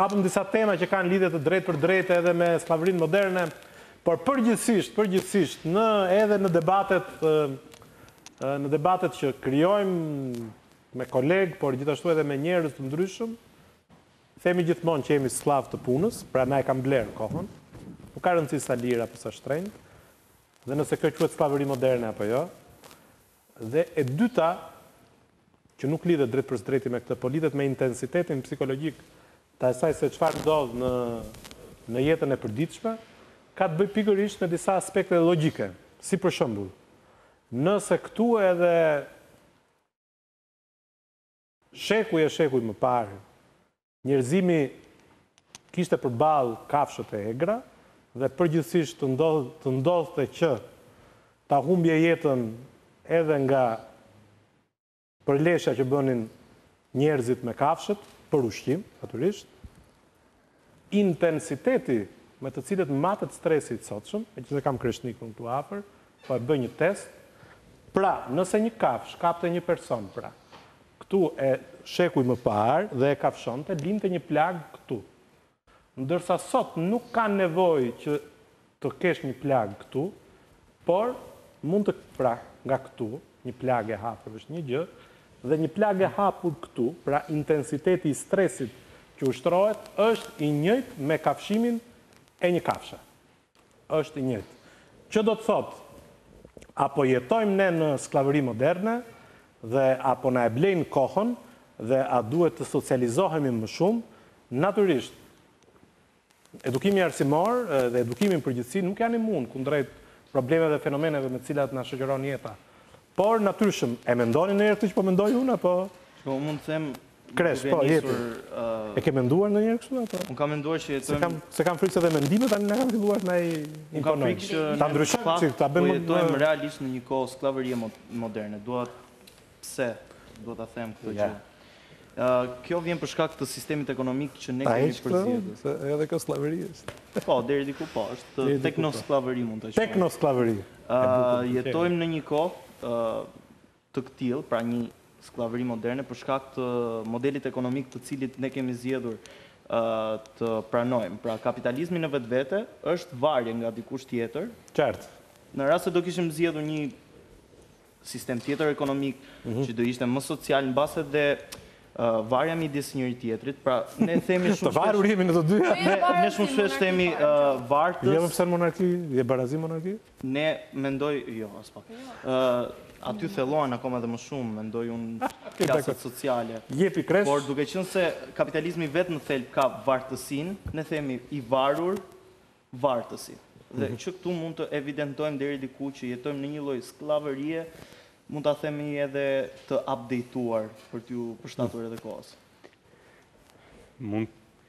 hapëm disa tema që kanë lidhje të drejtpërdrejtë edhe me skllavërinë moderne, por përgjithsisht, përgjithsisht, në, edhe në debatet Në debatet që krijojmë me kolegë, por gjithashtu edhe me njerëz të ndryshëm, themi gjithmonë që jemi skllav të punës, pra na e kanë blerë kohën. Nuk ka rëndësi sa lirë apo sa shtrenjtë. Dhe nëse kjo quhet skllavëri moderne apo jo. Dhe e dyta, që nuk lidhet drejtpërsdrejti me këtë, por lidhet me intensitetin psikologjik të asaj se çfarë ndodh në në jetën e përditshme, ka të bëjë pikërisht me disa aspekte logjike, si për shembull, nëse këtu edhe shekuj e shekuj më parë Njerëzimi kishte përballë kafshët e egra dhe përgjithësisht të ndodh, të ndodhte që ta humbje jetën edhe nga përleshja që bënin njerëzit me kafshët, për ushqim, natyrisht. Intensiteti me të cilin matet stresi i sotshëm, meqëse kam Kreshnikun këtu afër, Po e bëj një test, pra nëse një kafshë kapte një person pra këtu e shekuj më parë dhe e kafshonte linte një plagë këtu. Ndërsa sot nuk ka nevojë që të kesh një plagë këtu, por mund të pra nga këtu, një plagë e hapur është një gjë dhe një plagë e hapur këtu, pra intensiteti i stresit që ushtrohet është i njëjtë me kafshimin e një kafshe. është i njëjtë. Që do të thotë, a po jetojmë ne në skllavëri moderne dhe a po na e blejnë kohën dhe a duhet të socializohemi më shumë? Natyrisht, edukimi arsimor dhe edukimi në përgjithësi nuk janë imunë kundrejt problemeve dhe fenomeneve me të cilat na shoqëron jeta. Por natyrshëm, e mendoni ndonjëherë këtë që po mendoj unë apo? Shiko, unë mund të them, Kresh, po, jepi. E ke menduar ndonjëherë kështu? Unë kam menduar që jetojmë... Se kam frikë se edhe mendimet tona na kanë filluar të na i imponojnë. Unë kam frikë që në në shpak, po jetojmë realisht në një kohë skllavërie moderne. Dua t', pse, dua ta them këtë që... Kjo vjen për shkak të sistemit ekonomik që ne kemi përzgjedhur. A edhe kjo skllavëri është? Po, deri diku po, është teknoskllavëri mund të quajmë. Teknoskllavëri. Jetojmë në një kohë, të këtillë, pra një skllavëri moderne, për shkak të modelit ekonomik të cilit ne kemi zgjedhur të pranojmë. Pra, kapitalizmi në vetvete është varje nga dikush tjetër. Qartë. Në rast se do kishim zgjedhur një sistem tjetër ekonomik, që do ishte më social, mbase dhe varja midis njëri-tjetrit, pra ne themi shumë shpesh... Të varur jemi në të dyja! Ne shumë shpesh themi vartës... Je më pëse në monarki? Je barazi monarki? Në, mendoj, jo, aspak. Aty thellohen akoma dhe më shumë, mendoj unë, klasat sociale. Jepi Kresh. Por duke qenë se kapitalizmi vetë në thelb ka vartësinë, ne themi i varur vartësi. Dhe mhm. që këtu mund të evidentojmë deri diku që jetojmë në një lloj skllavërie, mund ta themi edhe të updateuar për t'iu përshtatur edhe kohës. Mund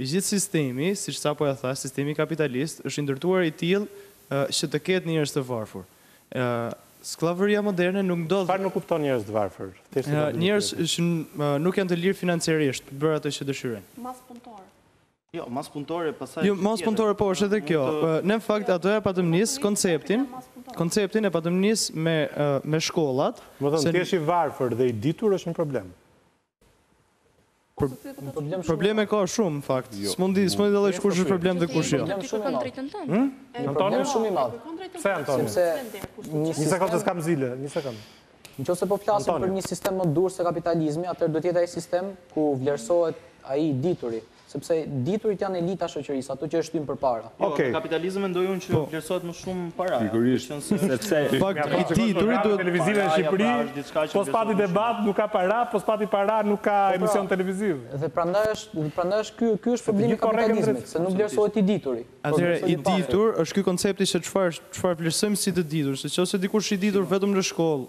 I gjithë sistemi, siç sapo e thashë, sistemi kapitalist, është i ndërtuar i tillë që të ketë njerëz të varfër. Skllavëria moderne nuk ndodh. Çfarë nënkupton njerëz të varfër? Thjesht e kam një pyetje. Njerëz që nuk janë të lirë financiarisht të bëjnë atë që dëshirojnë. Masë punëtore. Jo, masë punëtore e pastaj ç'tjetër. Jo, masë punëtore po, është edhe kjo. Ne në fakt atë e patëm nisë konceptin, konceptin e patëm nisë me shkollat. Domethënë, të jesh i varfër dhe i ditur është një problem. Probleme ka shumë, në fakt. Jo. S'mund t'i, s'mund t'i dallosh kush është problem dhe kush jo. Ti kërkon të drejtën tënde. Hm? Antoni është shumë i madh. Pse Antoni? Sepse një sekondë s'kam zile, një sekondë. Në qoftë se po flasim për një sistem më të mirë se kapitalizmi, atëherë duhet të jetë ai sistem ku vlerësohet ai i dituri. Sepse të diturit janë elita e shoqërisë, ata që e shtyjnë përpara. Jo, në kapitalizëm mendoj unë që vlerësohet më shumë paraja, meqenëse sepse në fakt i diturit duhet televizive në Shqipëri, po s'pati debat, nuk ka para, po s'pati para, nuk ka emision televiziv. Dhe prandaj është, prandaj është ky, ky është problemi i kapitalizmit, se nuk vlerësohet i dituri. Atëherë i ditur është ky koncepti se çfarë, çfarë vlerësojmë si të ditur, se nëse dikush është i ditur vetëm në shkollë,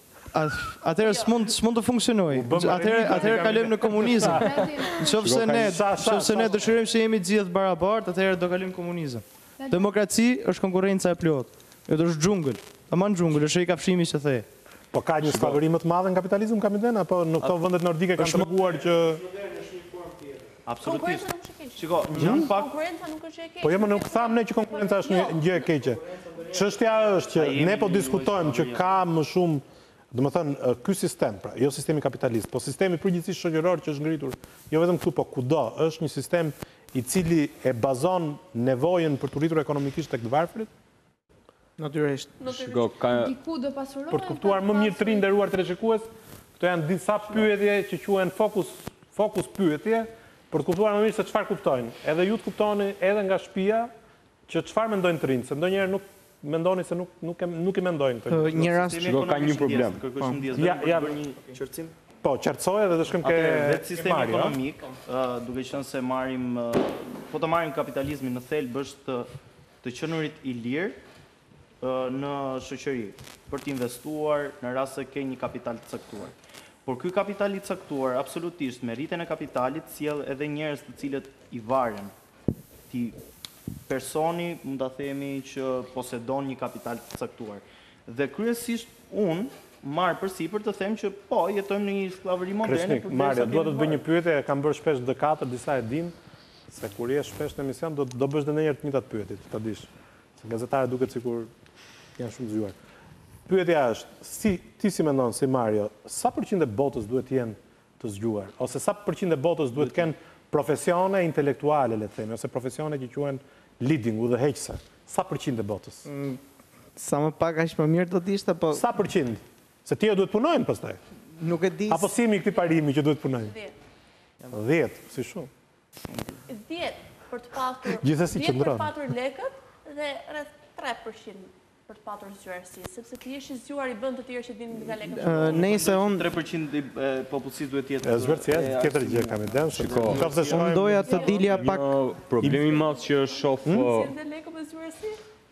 Atëherë s'mund s'mund të funksionojë. Atëherë atëherë kalojmë në komunizëm. Nëse ne nëse ne dëshirojmë që të jemi të gjithë barabartë, atëherë do kalojmë në komunizëm. Demokraci është konkurrenca e plotë. Edhe është xhungël. Tamam xhungël, është ai kafshimi që the. Po ka një sfavorizim më të madhe në kapitalizëm, kam idenë, apo në këto vendet nordike kanë treguar që Është modern, është një formë tjetër. Absolutisht. Shiko, një fakt. Konkurrenca nuk është gjë e keqe. Po jo, më nuk thamë ne që konkurrenca është një gjë e keqe. Çështja është që ne po diskutojmë që ka më shumë, domethënë, ky sistem, pra, jo sistemi kapitalist, po sistemi përgjithësisht shoqëror që është ngritur, jo vetëm këtu, po kudo, është një sistem i cili e bazon nevojën për t'u rritur ekonomikisht tek të varfrit, Natyrisht. Shiko, ka Për të kuptuar më mirë të nderuar teleshikues, këto janë disa pyetje që quhen fokus fokus pyetje, për të kuptuar më mirë se çfarë kuptojnë. Edhe ju të kuptoni edhe nga shtëpia që çfarë mendojnë të rinjtë, se ndonjëherë nuk mendoni se nuk nuk e nuk i mendojnë të rinjtë. Shiko, ka një problem. Ja, ja. Po, qartësoje dhe të shkojmë ke Mario. Vetë sistemi ekonomik, duke qenë se marrim, po ta marrim kapitalizmin në thelb është të qenurit i lirë në shoqëri për të investuar në rast se ke një kapital të caktuar. Por ky kapital i caktuar absolutisht me rritjen e kapitalit sjell edhe njerëz të cilët i varen këtij personi mund ta themi që posedon një kapital të caktuar. Dhe kryesisht unë marr përsipër të them që po, jetojmë në një skllavëri moderne përderisa kemi nevojë. Mario, dua të të bëj një pyetje, e kam bërë shpesh dhe të katër, disa e dinë. Se kur je shpesh në emision do do bësh dhe ndonjëherë të njëjtat pyetje, që ta dish. Se gazetarët duket sikur janë shumë të zgjuar. Pyetja është, si ti si mendon si Mario, sa përqind e botës duhet të jenë të zgjuar, ose sa përqind e botës duhet të kenë profesione intelektuale, le të themi, ose profesione që quhen leading, udhëheqëse? Sa përqind e botës? Sa më pak aq më mirë do të ishte, po Sa përqind? Se të tjerët duhet të punojnë pastaj. Nuk e di. Apo s'jemi të këtij parimi që duhet të punojnë? Dhjetë. Dhjetë, si shumë. 10 për të patur 10 për të patur lekët dhe rreth 3% për të patur zgjuarësi, sepse të jesh i zgjuar i bën të tjerë që dinë nga lekët. Nëse unë 3% e popullsisë duhet të jetë. Është vërtetë se është tjetër gjë kam idenë, shiko. Ka thënë se unë doja të dilja pak problemi i madh që shoh. Ti je lekë me zgjuarësi?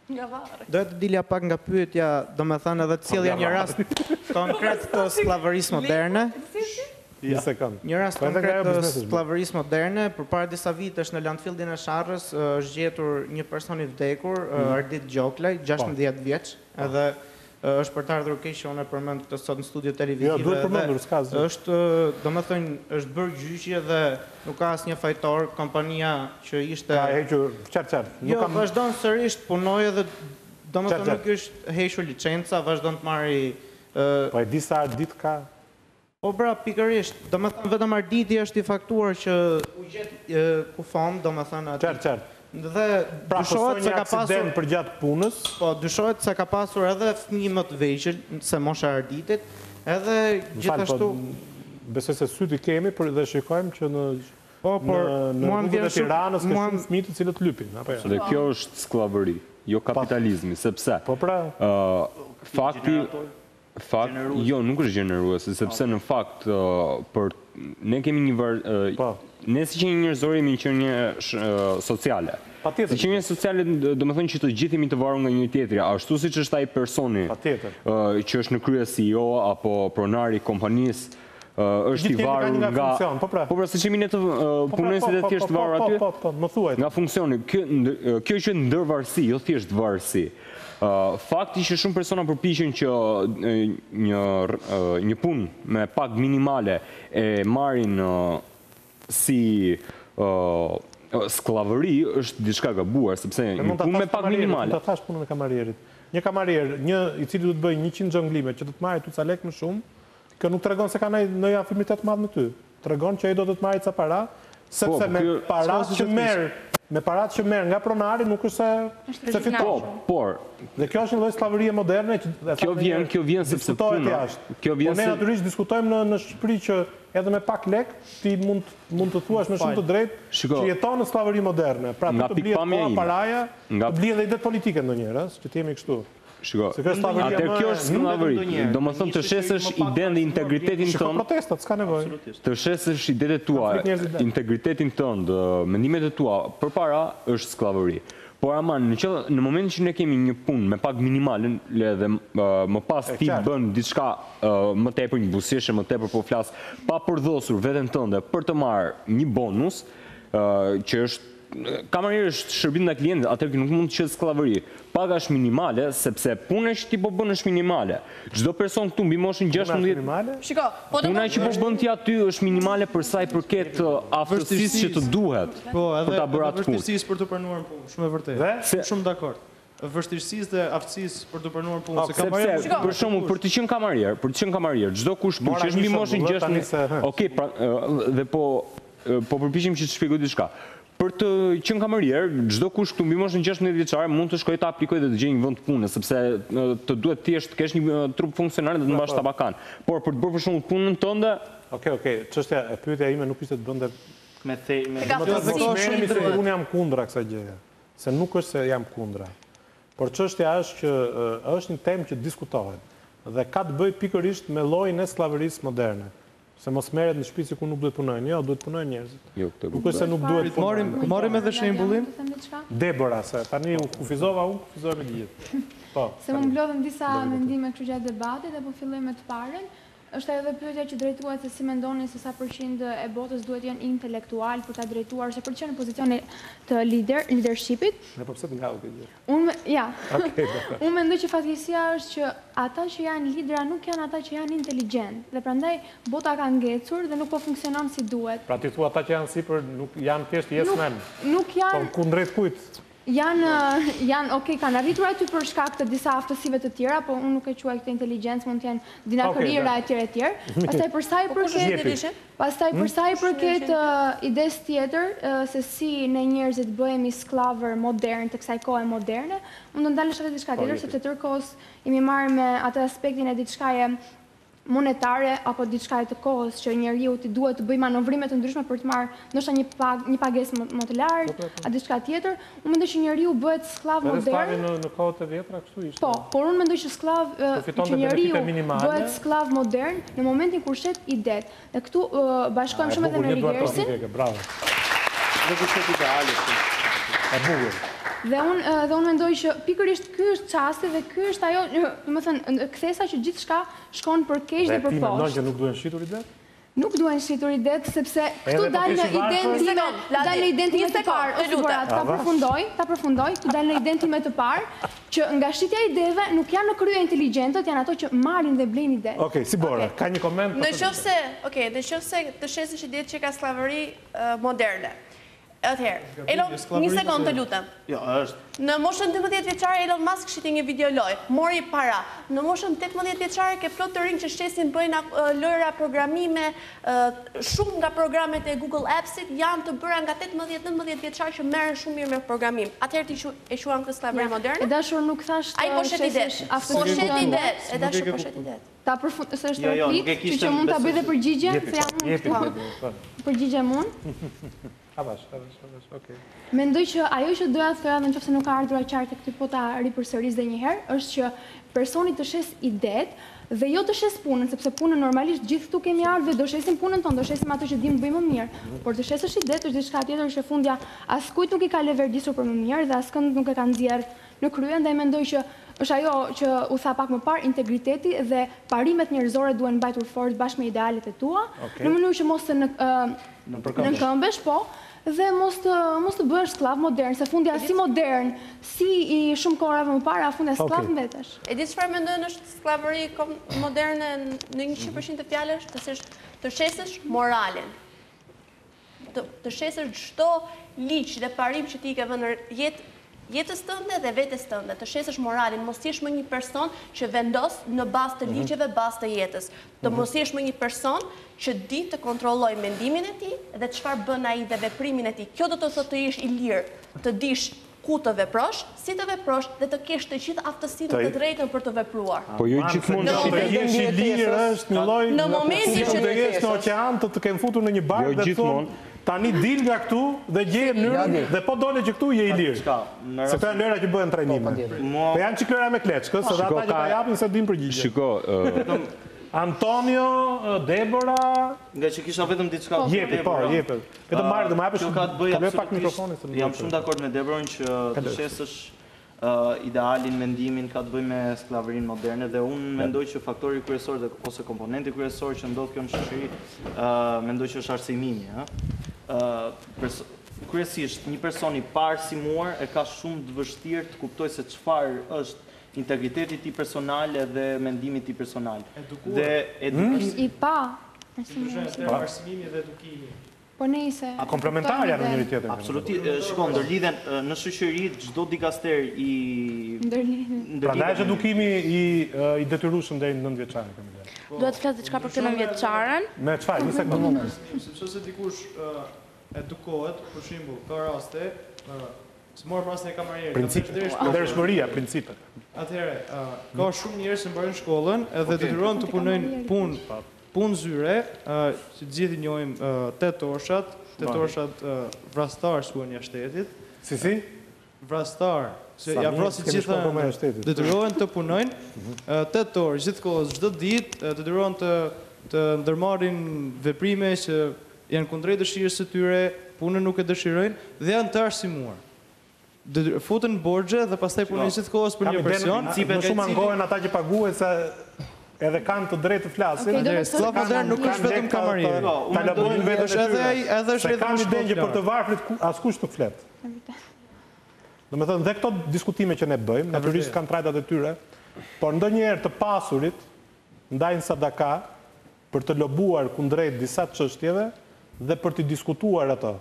Nga varet. Doja të dilja pak nga pyetja, domethënë edhe të sjellja një rast konkret të skllavërisë moderne. Si, si? Një sekondë. Një rast konkret të skllavërisë moderne, përpara disa vitesh në landfillin e Sharrës është gjetur një person i vdekur, Ardit Gjoklaj, gjashtëmbëdhjetë vjeç, edhe Është për të ardhur keq që unë e përmend këtë sot në studio televizive. Jo, duhet përmendur, s'ka asgjë. Është, domethënë, është bërë gjyqi dhe nuk ka asnjë fajtor, kompania që ishte Ka hequr, qartë, qartë, nuk kam Jo, vazhdon sërish të punojë edhe domethënë nuk i është hequr licenca, vazhdon të marri, ë, Po e di sa ditë ka? Po pra, pikërisht, domethënë vetëm Arditi është i faktuar që u gjet kufomë, domethënë aty. Qartë, qartë. Dhe pra, dyshohet se ka pasur përgjatë punës. Po, dyshohet se ka pasur edhe fëmijë më të vegjël se mosha e Arditit, edhe po, gjithashtu Besoj se sytë i kemi për dhe shikojmë që në Po, por në rrugët e Tiranës ka shumë fëmijë të cilët lypin, apo jo? Dhe kjo është skllavëri, jo kapitalizmi, sepse po pra, fakti Fakt, jo, nuk është gjeneruese, sepse në fakt për ne kemi një var po. ne si qenie njerëzore jemi një qenie sociale. Patjetër. Si qenie sociale, domethënë që të gjithë jemi të varur nga njëri-tjetri, ashtu siç është ai personi. Patjetër. që është në krye CEO apo pronari i kompanisë është i varur nga... Gjithë funksion, po pra. Po pra, si që minë të punojnë si dhe thjesht varur aty. Po, po, po, më thuaj. Nga funksioni, kjo është ndërvarësi, jo thjesht varësi. Fakti që shumë persona përpishen që një punë me pagë minimale e marrin si skllavëri është diçka e gabuar, sepse një punë me pagë minimale... Unë të thashë punën e kamerierit. Një kamerier, një i cili do të bëjë njëqind xhonglime, që të të marrë ty ca lek më shumë, Kjo nuk tregon se ka ndonjë ndonjë afinitet të madh me ty. Tregon që ai do të të marrë ca para, sepse me paratë që merr, me paratë që merr nga pronari nuk është se se fiton. Dhe kjo është një lloj skllavërie moderne që e them edhe një herë, diskutohet jashtë. Por ne natyrisht diskutojmë në në Shqipëri që edhe me pak lekë ti mund mund të thuash me shumë të drejtë që jeton në skllavëri moderne. Pra ty të blihet koha, paraja, të blihen dhe idetë politike ndonjëherë ëh, që të jemi kështu. Shiko, atëherë kjo është skllavëri, domethënë të shesësh idenë dhe integritetin tënd, protestat, s'ka nevojë, të shesësh idetë e tua, integritetin tënd dhe mendimet e tua, për para është skllavëri. Por ama në që në momentin që ne kemi një punë me pagë minimale edhe më pas ti bën diçka më tepër një buzëqeshje më tepër po flas pa përdhosur veten tënde për të marrë një bonus që është Kamarier është shërbim ndaj klientit, atëherë kjo nuk mund të quhet skllavëri. Paga është minimale, sepse puna që ti po bën është minimale. Çdo person këtu mbi moshën gjashtëmbëdhjetë, puna që po bën ti aty është minimale për sa i përket aftësisë që të duhet për ta bërë atë punë. vështirësisë dhe aftësisë për të pranuar punë, se kamarier mund të jetë. Për shembull, për të qenë kamarier, për të qenë kamarier, çdo kush që është mbi moshën 16, ok, pra dhe po po përpiqem që të shpjegoj diçka. Për të qenë kamarier, çdo kush këtu mbi moshën 16 vjeçare mund të shkojë të aplikojë dhe të gjejë një vend pune, sepse të duhet thjesht të kesh një trup funksional dhe të mbash tabakan. Por për të bërë për shembull punën tënde, Ok, ok, çështja, pyetja ime nuk ishte të bënte me te, me te, unë jam kundra kësaj gjëje. Se nuk është se jam kundra. Por çështja është që është një temë që diskutohet dhe ka të bëjë pikërisht me llojin e skllavërisë moderne. Se mos merret në shtëpi sikur nuk duhet punojnë. Jo, duhet punojnë njerëzit. Jo, këtë nuk është se nuk duhet punojnë. Marrim, marrim edhe shembullin. Debora, se tani u kufizova unë, kufizohemi të gjithë. Po. Se më mblodhën disa mendime kështu gjatë debatit dhe po filloj me të parën. Është ajo dhe pyetja që drejtoj te se si mendoni se sa përqind e botës duhet të jenë intelektualë për ta drejtuar ose për të qenë në pozicione të lider, lidershipit? Ne po pse të nga kjo gjë? Unë, ja. Okej, dakor. Unë mendoj që fatkeqësia është që ata që janë lidera nuk janë ata që janë inteligjentë dhe prandaj bota ka ngecur dhe nuk po funksionon si duhet. Pra ti thua ata që janë sipër nuk janë thjesht yes men? Nuk, nuk janë. Po kundrejt kujt? Janë janë ok kanë arritur aty për shkak të disa aftësive të tjera, po unë nuk e quaj këtë inteligjencë, mund të jenë dinakëri etj etj. Pastaj për sa i përket pastaj për sa i përket idesë tjetër se si ne njerëzit bëhemi skllavër modernë të kësaj kohe moderne, unë do ndalesha te diçka tjetër sepse tërë kohës jemi marrë me atë aspektin e diçkaje monetare apo diçkaje të kohës që njeriut i duhet të bëjë manovrime të ndryshme për të marrë ndoshta një pagë, një pagesë më më të lartë, a diçka tjetër, unë mendoj që njeriu bëhet skllav modern. Edhe skllavi në në kohët e vjetra kështu ishte. Po, por unë mendoj që skllav që njeriu bëhet skllav modern në momentin kur shet idetë. Dhe këtu bashkohem shumë edhe me Rigersin. E bukur, një duartrokitje për atë, bravo. Nuk i shet idealet. E bukur. Dhe unë dhe unë mendoj që pikërisht Ky është çasti dhe ky është ajo, domethënë, kthesa që gjithçka shkon për keq dhe për poshtë. Dhe ti mendon që nuk duhen shitur idetë? Nuk duhen shitur idetë, sepse këtu dalë në idenë time, dalë në idenë time të parë, të lutem, ta përfundoj, ta përfundoj, këtu dalë në idenë time të parë, që nga shitja e ideve nuk janë në krye inteligjentët, janë ato që marrin dhe blejnë idetë. Okej, Sibora, ka një koment për këtë? Në qoftë se, okej, në qoftë se të shesësh idetë qenka skllavëri moderne, Atëherë, Elon, një sekondë të lutem. Jo, është. Në moshën dymbëdhjetë vjeçare Elon Musk shiti një videolojë, mori para. Në moshën tetëmbëdhjetë vjeçare ke plot të rinj që shesin, bëjnë lojëra, programime, shumë nga programet e Google Apps-it janë të bëra nga tetëmbëdhjetë, nëntëmbëdhjetë vjeçarë që merren shumë mirë me programim. Atëherë ti e quan këtë skllavëri moderne? E dashur, nuk thashë të shesësh aftësitë tënde. Ai po shet idetë, e dashur po shet idetë. Ta përfund... Se është replikë, që që mund të bëjë dhe përgjigje, se jam unë këtu. Përgjigje mund. A bash, a bash, a bash, okej. Mendoj që ajo që doja të thoja dhe në qofë se nuk ka ardhur e qartë këtu po ta ripërsëris dhe njëherë, është që personi të shesë idetë dhe jo të shesë punën, sepse punën normalisht gjithë këtu kemi ardhë dhe do shesim punën tonë, do shesim atë që dimë të bëjmë më mirë, mhm. por të shesësh idetë është diçka tjetër se fundja, askujt nuk i ka leverdisur për më mirë dhe askënd nuk e ka nxjerrë në krye, ndaj mendoj që është ajo që u tha pak më parë, integriteti dhe parimet njerëzore duhen mbajtur fort bashkë me idealet e tua, në mënyrë që mos të nëpërkëmbesh, po, dhe mos të mos të bëhesh skllav modern, se fundja si modern, si i shumë kohërave më para, fundja skllav mbetesh. E di çfarë mendoj unë është skllavëri moderne në njëqind për qind të fjalës, të shesësh moralin. të të shesësh çdo ligj dhe parim që ti i ke vënë në jetë jetës tënde dhe vetes tënde, të shesësh moralin, mos jesh më një person që vendos në bazë të mhm. ligjeve, bazë të jetës. Të mhm. mos jesh më një person që di të kontrollojë mendimin e tij dhe çfarë bën ai dhe veprimin e tij. Kjo do të thotë të jesh i lirë, të dish Ku të veprosh, si të veprosh dhe të kesh të gjithë aftësitë dhe të drejtën për të vepruar. Po jo gjithmonë si të jesh i lirë është një lojë sikur të jesh në oqean të të kenë futur në një barkë dhe të thonë tani dil nga këtu dhe gjeje mënyrën dhe po dole që këtu je i lirë. Se këto janë lojëra që bëhen trajnime. Po janë çik lojëra me kleçkë se dhe ata që ta japin s'e dinë përgjigjen. Antonio, Debora, jepi po, jepi. Këtë marrë dhe më hapësh, kaloj pak mikrofonin se më Jam shumë dakord me Deborën që të shesësh idealin, mendimin, ka të bëjë me skllavërinë moderne dhe unë mendoj që faktori kryesor dhe ose komponenti kryesor që ndodh kjo në shoqëri, mendoj që është arsimimi. Kryesisht, një person i paarsimuar e ka shumë të vështirë të kuptojë se çfarë është integriteti i tij personal dhe mendimi i tij personal. Dhe edukimi... Është i pa Pra arsimimi dhe edukimi. Po nëse A komplementarë janë njëri tjetrin. Absolutisht. Shiko ndërlidhen në shoqëri çdo dikaster i ndërlidhen. Prandaj është edukimi i i detyrueshëm deri në 9 vjeçare kemi thënë. Dua të flas diçka për këtë 9 vjeçaren. Më fal? Një sekondë. Sepse dikush edukohet, për shembull, ka raste, ë, se morëm rastin e kamarierit, ka Principet, ndershmëria, principet. Atëherë, ë, ka shumë njerëz që mbarojnë shkollën dhe Okej. detyrohen të punojnë punë, punë zyre, ë, që të gjithë i njohim, ë, tetorëshat, tetorëshat, ë, vrastarë quhen jashtë shtetit, Si si? vrastare që ja vrasin gjithë detyrohen të punojnë tetë orë gjithë kohës çdo ditë detyrohen të të ndërmarrin veprime që janë kundrejt dëshirës së tyre punën nuk e dëshirojnë dhe janë të arsimuar futen në borxhe dhe pastaj punojnë gjithë kohës për një pension më shumë ankohen ata që paguhen se edhe kanë të drejtë të flasin skllav modern nuk është vetëm kamarieri edhe ai edhe është edhe një shkollë për të varfrit askush nuk flet E vërtetë. Do me thënë dhe këto diskutime që ne bëjmë, natyrisht kanë trajtat e tyre, por ndonjëherë të pasurit ndajnë sadaka për të lobuar kundrejt disa çështjeve dhe për t'i diskutuar ato.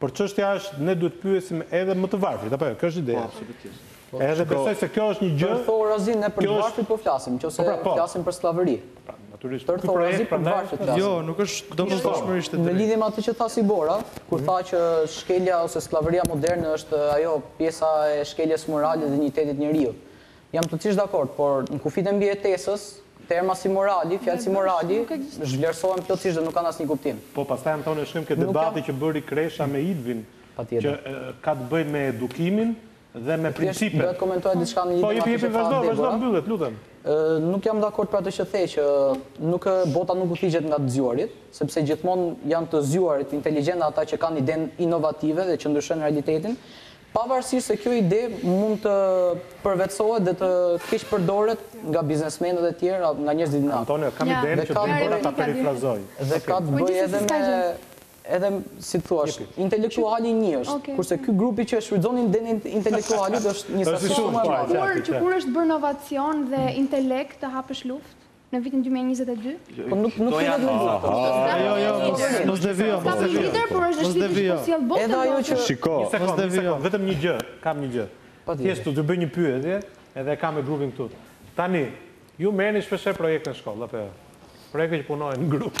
Por çështja është ne duhet të pyesim edhe më të varfrit, apo jo, kjo është ideja. Po, absolutisht. Edhe besoj se kjo është një gjë. Tërthorazi ne për të varfrit po flasim, nëse flasim për skllavëri. Po, natyrisht. Tërthorazi për të varfrit flasim. Jo, nuk është domosdoshmërisht e drejtë. Në lidhje me atë që tha Sibora, kur tha që shkelja ose skllavëria moderne është ajo pjesa e shkeljes morale dhe dinjitetit të njeriut. Jam plotësisht dakord, por në kufijtë e mbijetesës, terma si morali, fjalë si morali, zhvlerësohen plotësisht dhe nuk kanë asnjë kuptim. Po, pastaj Antonio shkojmë te debati që bëri Kresha me Ilvin, që ka të bëjë me edukimin, dhe me principe. Thjesht do të komentoja diçka në lidhje me atë që tha Debora. Po, vazhdo, vazhdo, mbyll, të lutem. Nuk jam dakord për atë që the që nuk bota nuk udhëhiqet nga të zgjuarit, sepse gjithmonë janë të zgjuarit, inteligjentë ata që kanë ide inovative dhe që ndryshojnë realitetin, pavarësisht se kjo ide mund të përvetësohet dhe të keqpërdoret nga biznesmenët e tjerë, nga njerëzit dinakë. Antonio, kam idenë që Debora ta perifrazojë. Dhe ka të bëjë edhe me edhe si të thuash, intelektuali një është, kurse ky grupi që e shfrytëzon idenë e intelektualit është një sasi shumë e madhe. Që kur është bërë inovacion dhe intelekt të hapësh luftë? Në vitin 2022? Po nuk nuk e di. Jo, jo, mos devijo, mos devijo. Ka por është dëshmi që po sjell botën. Edhe ajo që shiko, mos devijo. Vetëm një gjë, kam një gjë. Po ti. Thjesht do të bëj një pyetje, edhe e kam me grupin këtu. Tani, ju merrni shpeshherë projekte në shkollë apo jo? Projekte që punohen në grup.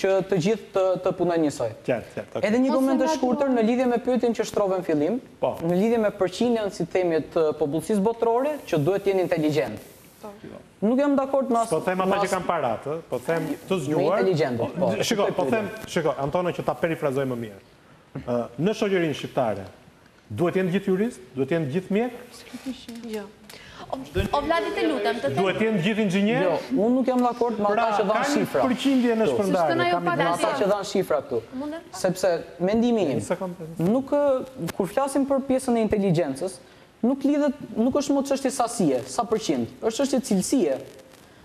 që të gjithë të punojnë njësoj. Qartë, qartë, okay. Edhe një koment të shkurtër në lidhje me pyetjen që shtrove në fillim, Po. në lidhje me përqindjen, si të themi, të popullsisë botërore që duhet të jenë inteligjentë. Nuk jam dakord me as Po them ata që kanë paratë, ë, po them të zgjuar. Me inteligjentët, po. Shiko, po them, shiko, Antonio që ta perifrazoj më mirë. Ë, në shoqërinë shqiptare Duhet të jenë të gjithë juristë? Duhet të jenë të gjithë mjekë? Jo. O Vladi të lutem, të them. Duhet të jenë të gjithë inxhinierë? Jo, unë nuk jam dakord me ata që dhanë shifra. Pra, ka një përqindje në shpërndarje, kam idenë. Me ata që dhanë shifra këtu. Sepse mendimi im, nuk kur flasim për pjesën e inteligjencës, nuk lidhet, nuk është më çështje sasie, sa përqind, është çështje cilësie.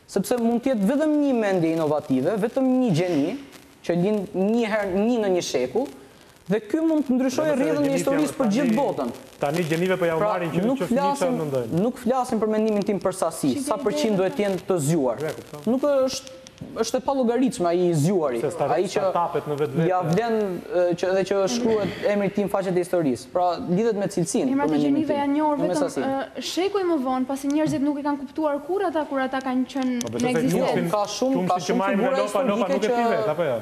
Sepse mund të jetë vetëm një mendje inovative, vetëm një gjeni që lind një herë, një në një shekull, Dhe ky mund të ndryshojë rrjedhën e historisë për gjithë botën. Pra, nuk flasim, nuk flasim për mendimin tim për sasi, sa përqind duhet të jenë të zgjuar. Nuk është, është e pallogaritshme ai i zgjuari, ai që ia vlen që edhe që shkruhet emri i tij në faqet e historisë. Pra, lidhet me cilësinë, për mendimin tim, jo me sasinë. Emrat e gjinive janë njohur vetëm shekuj më vonë, pasi njerëzit nuk i kanë kuptuar kurrë ata kur ata kanë qenë në ekzistencë. Jo, ka shumë, ka shumë figura historike që,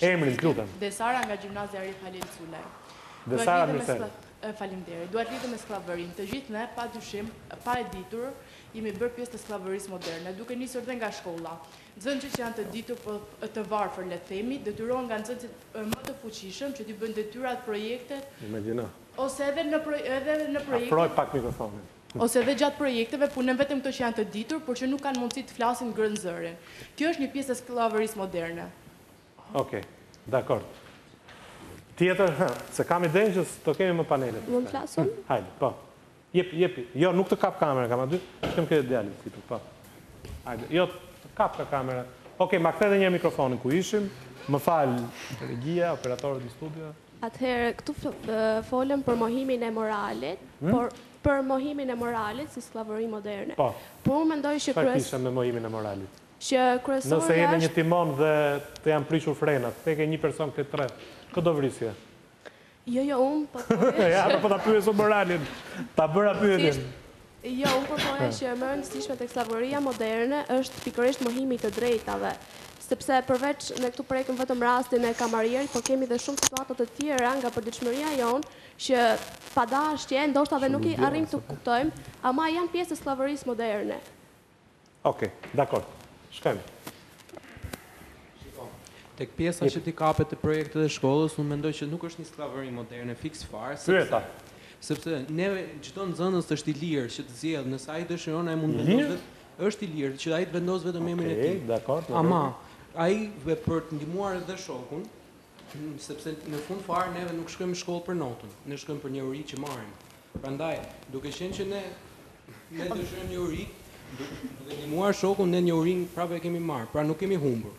Emrin, të lutem. Desara nga gjimnazi Arif Halil Sulaj. Desara, mirë se erdhe. Faleminderit. Dua të lidhem me skllavërinë. Të gjithë ne, pa dyshim, pa e ditur, jemi bërë pjesë e skllavërisë moderne, duke nisur dhe nga shkolla. Nxënësit që janë të ditur, po të varfër, le të themi, detyrohen nga nxënësit më të fuqishëm që t'i bëjnë detyrat, projektet, ose edhe në projekte... Afroj pak mikrofonin. ose dhe gjatë projekteve punojnë vetëm këto që janë të ditur, por që nuk kanë mundësi të flasin ngrenë zërin. Kjo është një pjesë e skllavërisë moderne. Okej. Dakord. Tjetër, hë, se kam idenë që s'do kemi më panele të tjera. Mund të flas unë? Hajde, po. Jepi, jepi. Jo, nuk të kap kamera, kam aty. Ç'kem këtë djalin këtu, po. Hajde. Jo, të kap kamera. Okej, ma kthe edhe një herë mikrofonin ku ishim. Më fal regjia, operatorët në studio. Atëherë, këtu folëm për mohimin e moralit, por për mohimin e moralit si skllavëri moderne. Po. Por unë mendoj që kryesori është. Çfarë kisha me mohimin e moralit? Që kryesori është. Nëse je në një timon dhe të janë prishur frenat, ti ke një person, këtej tre, kë do vrisje? Jo, jo, unë po të. Ja, po ta pyes unë moralin. Ta bëra pyetjen. Jo, unë po thoja që më e rëndësishme tek skllavëria moderne është pikërisht mohimi i të drejtave, sepse përveç ne këtu prekëm vetëm rastin e kamarierit, por kemi dhe shumë situata të tjera nga përditshmëria jonë që pa dashje ndoshta dhe nuk i arrijmë të kuptojmë, ama janë pjesë e skllavërisë moderne. Ok, dakord. Shkojmë. Shiko, tek pjesa që ti kape te projektet e shkollës, unë mendoj që nuk është një skllavëri moderne fiks fare, sepse sepse neve çdo nxënës është i lirë që të zgjedhë, nëse ai dëshiron ai mund të vendosë, është i lirë që ai të vendosë vetëm emrin e tij. Okej, dakord. Ama ai për të ndihmuar edhe shokun, Sepse në fund fare neve nuk shkojmë në shkollë për notën, ne shkojmë për njohuri që marrim. Prandaj, duke qenë që ne ne dëshirojmë njohuri, duke ndihmuar shokun ne njohurinë prapë e kemi marrë, pra nuk kemi humbur.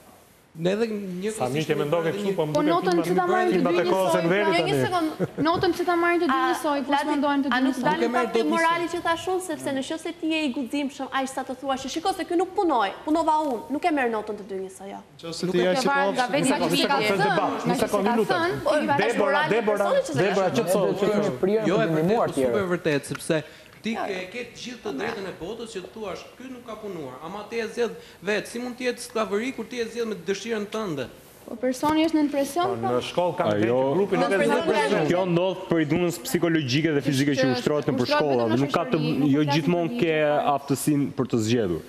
Ne edhe një Sa mirë që mendove kështu, po më po duket notën pse ta marrin të dy njësoj. Pra një sekond, notën pse ta marrin të dy njësoj, po mendojnë të dy njësoj. A nuk dalim pak te morali që thashë unë, sepse në qoftë se ti je i guximshëm aq sa të thua që shiko se ky nuk punoi, punova unë, nuk e merr notën të dy njësoj, jo. Nuk e ke marrë nga vendi ku ti ka thënë, ngaqë s'i ka thënë, ti i marrësh moralin e personit që të ka thënë. Debora, Debora, Debora, që të thotë, jo e vërtetë, po super e vërtetë, sepse ti ke ke të gjithë të drejtën e botës që të thuash ky nuk ka punuar, ama ti e zgjedh vetë, si mund të jetë skllavëri kur ti e zgjedh me dëshirën tënde? Po personi është nën presion pra? Në shkollë kanë vënë që grupi nuk e zë nën presion. Kjo ndodh prej dhunës psikologjike dhe fizike që ushtrohet nëpër shkolla dhe nuk ka të jo gjithmonë ke aftësinë për të zgjedhur.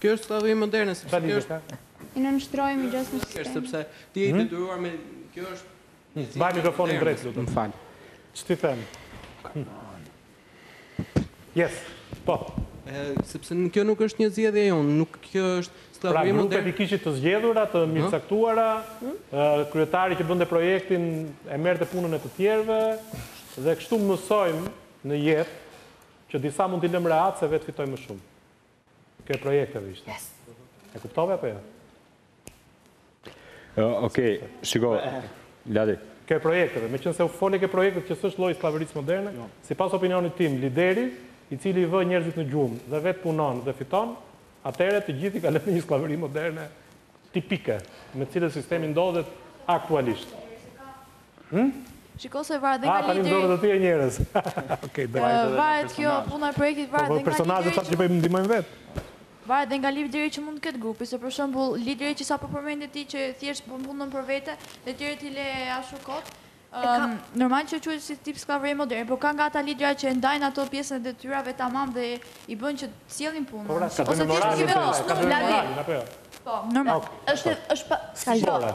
Kjo është skllavëri moderne sepse kjo është I nënshtrohemi gjas në sistem. Është sepse ti je i detyruar me kjo është Mbaj mikrofonin drejt lutem. Më fal. Ç'ti them? Yes. Po. Sepse kjo nuk është një zgjedhje e jonë, nuk kjo është skllavëri moderne. Pra grupet i kishit të zgjedhura, të mirëcaktuara, kryetari që bënte projektin e merrte punën e të tjerëve dhe kështu mësojmë në jetë që disa mund t'i lëmë rehat se vetë fitojmë më shumë. Kjo e projekteve ishte. Yes. E kuptove apo jo? Ja? Okej, shiko, Ladi. Kjo e projekteve, meqenëse u fole ke projektet që s'është lloj i skllavërisë moderne, jo. sipas opinionit tim, lideri, i cili i vë njerëzit në gjumë dhe vetë punon dhe fiton, atëherë të gjithë i kalon në një skllavëri moderne tipike, me të cilën sistemi ndodhet aktualisht. Shiko se varet dhe nga lideri. A, tani më dore të tjerë njerës. Varet kjo puna e projektit, varet dhe nga lideri. Po, personajët të që për i më vetë. Varet dhe nga lideri që mund të ketë grupi, se për shembull lideri që sapo përmende ti që thjesht po punon për vete, dhe të tjerët i lë ashtu kot, normal që quhet si tip skllavërie moderne, po ka nga ata lidera që e ndajnë ato pjesën e detyrave tamam dhe i bënë që të sjellin punën. Po, ka të moralin, ka të moralin, ka të moralin. Po, normal. S'ka gjë.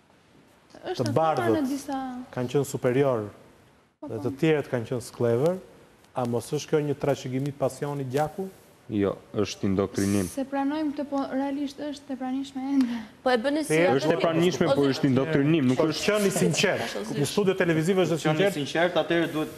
Të bardhët kanë qënë superior dhe të tjerët kanë qënë skllevër, a mos është kjo një trashëgimi pasioni gjaku? Jo, është indoktrinim. S'e pranojmë këtë po realisht është e pranishme ende. Po e bëni si e bëni. Është e pranishme por është indoktrinim, nuk është. Po qenë i sinqertë. Në studio televizive është dhe i sinqertë. Qenë i sinqertë atëherë duhet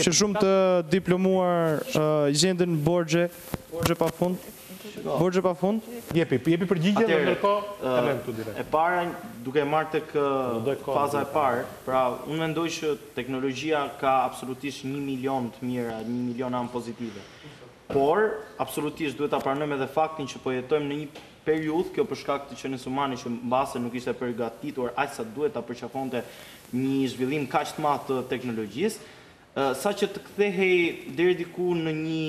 Që shumë të diplomuar gjenden borxhe, borxhe pa fund, borxhe pa fund. Jepi, jepi përgjigjen dhe ndërkohë kalojmë këtu direkt. E para, duke e marrë tek faza e parë, pra unë mendoj që teknologjia ka absolutisht një milion të mira, një milion anë pozitive. Por, absolutisht duhet ta pranojmë edhe faktin që po jetojmë në një periudhë, kjo për shkak të qenies humane që mbase nuk ishte përgatitur aq sa duhet ta përqafonte një zhvillim kaq të madh të teknologjisë, saqë të kthehej deri diku në një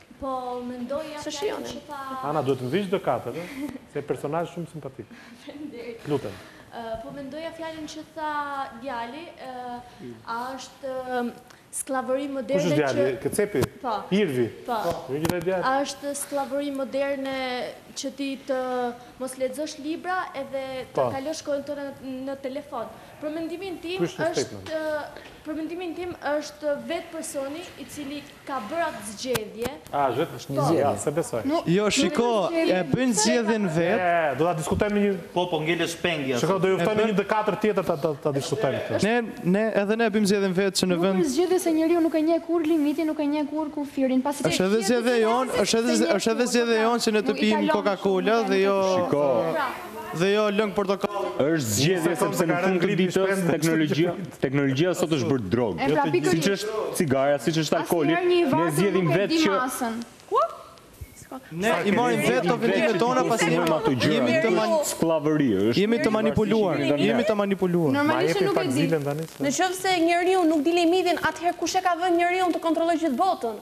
Po mendoja fjalën që tha Ana duhet të vish te D4 se je personazh shumë simpatik. Faleminderit. Lutem. Po mendoja fjalën që tha djali a është skllavëri moderne që Kush është djali? Këcepi? Po. Irvi? Po. Mirë që tha djali. A është skllavëri moderne që ti të mos lexosh libra edhe të kalosh kohën tënde në telefon? Për mendimin tim është Ky është një stegma. Për mendimin tim është vetë personi i cili Ka bërë atë zgjedhje. A, zgjedhje? Është një zgjedhje. Ja, se besoj. Jo, shiko, e bëjnë zgjedhjen vetë. E, do ta diskutojmë një... Po, po ngele shpengja. Ja, shiko, do ju ftojmë në një D4 tjetër ta diskutojmë këtë. Ne, ne, edhe ne e bëjmë zgjedhjen vetë që në vend... Nuk është zgjedhje se njeriu nuk e njeh kurrë limitin, nuk e njeh kurrë kufirin. Pasi është edhe zgjedhja jonë, është edhe zgjedhja jonë që ne të pimë Coca-Cola dhe jo... Shiko. dhe jo lëng portokalli. Është zgjedhje sepse në fund të ditës teknologjia, teknologjia sot është bërë drogë. Pra pikërisht. Siç është cigara, siç është alkooli, ne zgjedhim vetë që Ne i marrim vetë ato vendime tona pasi ne ato gjëra. Jemi të skllavëri, është. Jemi të manipuluar, jemi të manipuluar. Normalisht nuk e di. Në qoftë se njeriu nuk di limitin, atëherë kush e ka vënë njeriun të kontrollojë gjithë botën?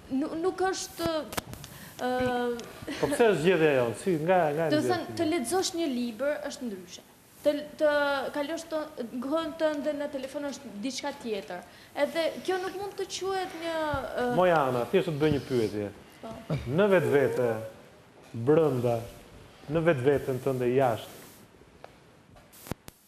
Nuk është... Po pse është zgjedhja jonë? Si, nga e nxjerr ti? Domethënë, të lexosh një libër është ndryshe. Të kalosh kohën tënde në telefon është diçka tjetër. Edhe kjo nuk mund të quhet një... Moj Ana, thjesht të të bëj një pyetje. Po. Në vetvete, brenda, në vetveten tënde jashtë.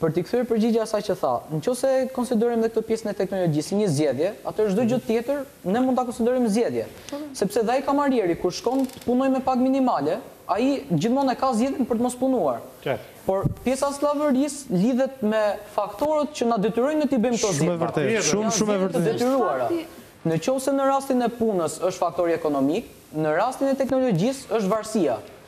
Për t'i kthyer përgjigje asaj që tha, në qoftë se e konsiderojmë edhe këtë pjesën e teknologjisë si një zgjedhje, atëherë çdo gjë tjetër ne mund ta konsiderojmë zgjedhje. Sepse dhe ai kamerieri kur shkon të punojë me pagë minimale, ai gjithmonë e ka zgjedhjen për të mos punuar. Por pjesa e skllavërisë lidhet me faktorët që na detyrojnë ne t'i bëjmë këto zgjedhje. Janë zgjedhje të detyruara. Në qoftë se në rastin e punës është faktori ekonomik, në rastin e teknologjisë është varësia.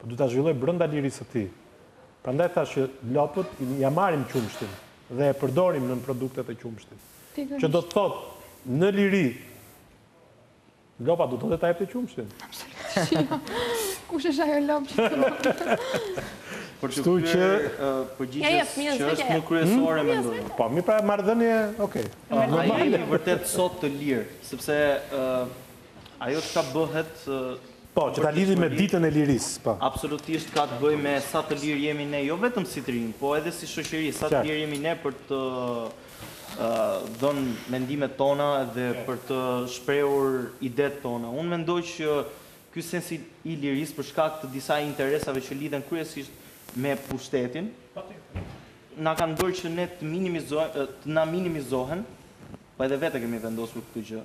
Po do ta zhvilloj brenda lirisë së tij. Prandaj thashë që lopës ia marrim qumështin dhe e përdorim nënproduktet e qumështit. Pikërisht. Që do të thotë në liri lopa do të ta jepte qumështin. Absolutisht. Kush është ajo lopë që të thotë? Për të kthyer përgjigjes që është më kryesore mendoj. Po, mirë pra marrëdhënie, okay. A jemi vërtet sot të lirë, sepse Ajo çka bëhet ë Po, që ta lidhim me ditën e lirisë, po. Absolutisht ka të bëjë me sa të lirë jemi ne, jo vetëm si të rinj, po edhe si shoqëri, sa të lirë jemi ne për të dhënë mendimet tona dhe për të shprehur idetë tona. Unë mendoj që ky sens i lirisë për shkak të disa interesave që lidhen kryesisht me pushtetin, na kanë bërë që ne të minimizojmë, të na minimizohen, po edhe vetë e kemi vendosur këtë gjë.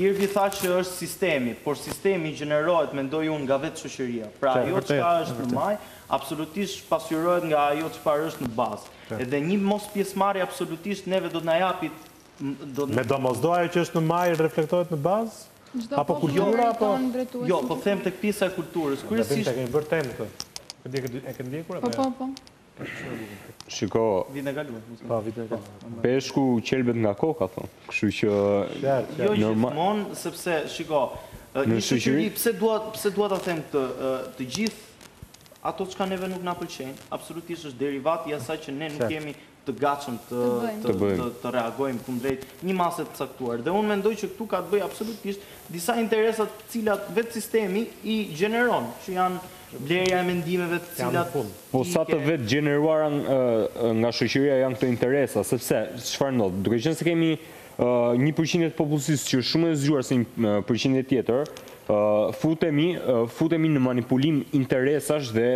Irvi tha që është sistemi, por sistemi gjenerohet mendoj unë nga vetë shoqëria. Pra ajo çka është në majë, absolutisht pasqyrohet nga ajo çfarë është në bazë. Edhe një mospjesëmarrje absolutisht neve do të na japi do Me domosdo ajo që është në majë reflektohet në bazë? Çdo popull e meriton drejtuesin e tij. Jo, po them tek pjesa e kulturës. Kryesisht. Gabim ta kemi bërë temë këtë. E ke ndjekur apo jo? Po, po, po. Shiko, peshku qelbet nga koka, thonë. Kështu që... Jo gjithmonë, sepse, shiko, një shoqëri, pse dua ta them këtë, të gjithë ato çka neve nuk na pëlqejnë, absolutisht është derivat i asaj që ne nuk jemi të gatshëm të reagojmë kundrejt një mase të caktuar. Dhe unë mendoj që këtu ka të bëjë absolutisht disa interesa të cilat vetë sistemi i gjeneron, që janë Blerja e mendimeve të cilat i ke. Po sa të vetëgjeneruara nga shoqëria janë këto interesa, sepse çfarë ndodh, duke qenë se kemi një përqindje të popullsisë që është shumë më e zgjuar se një përqindje tjetër, futemi futemi në manipulim interesash dhe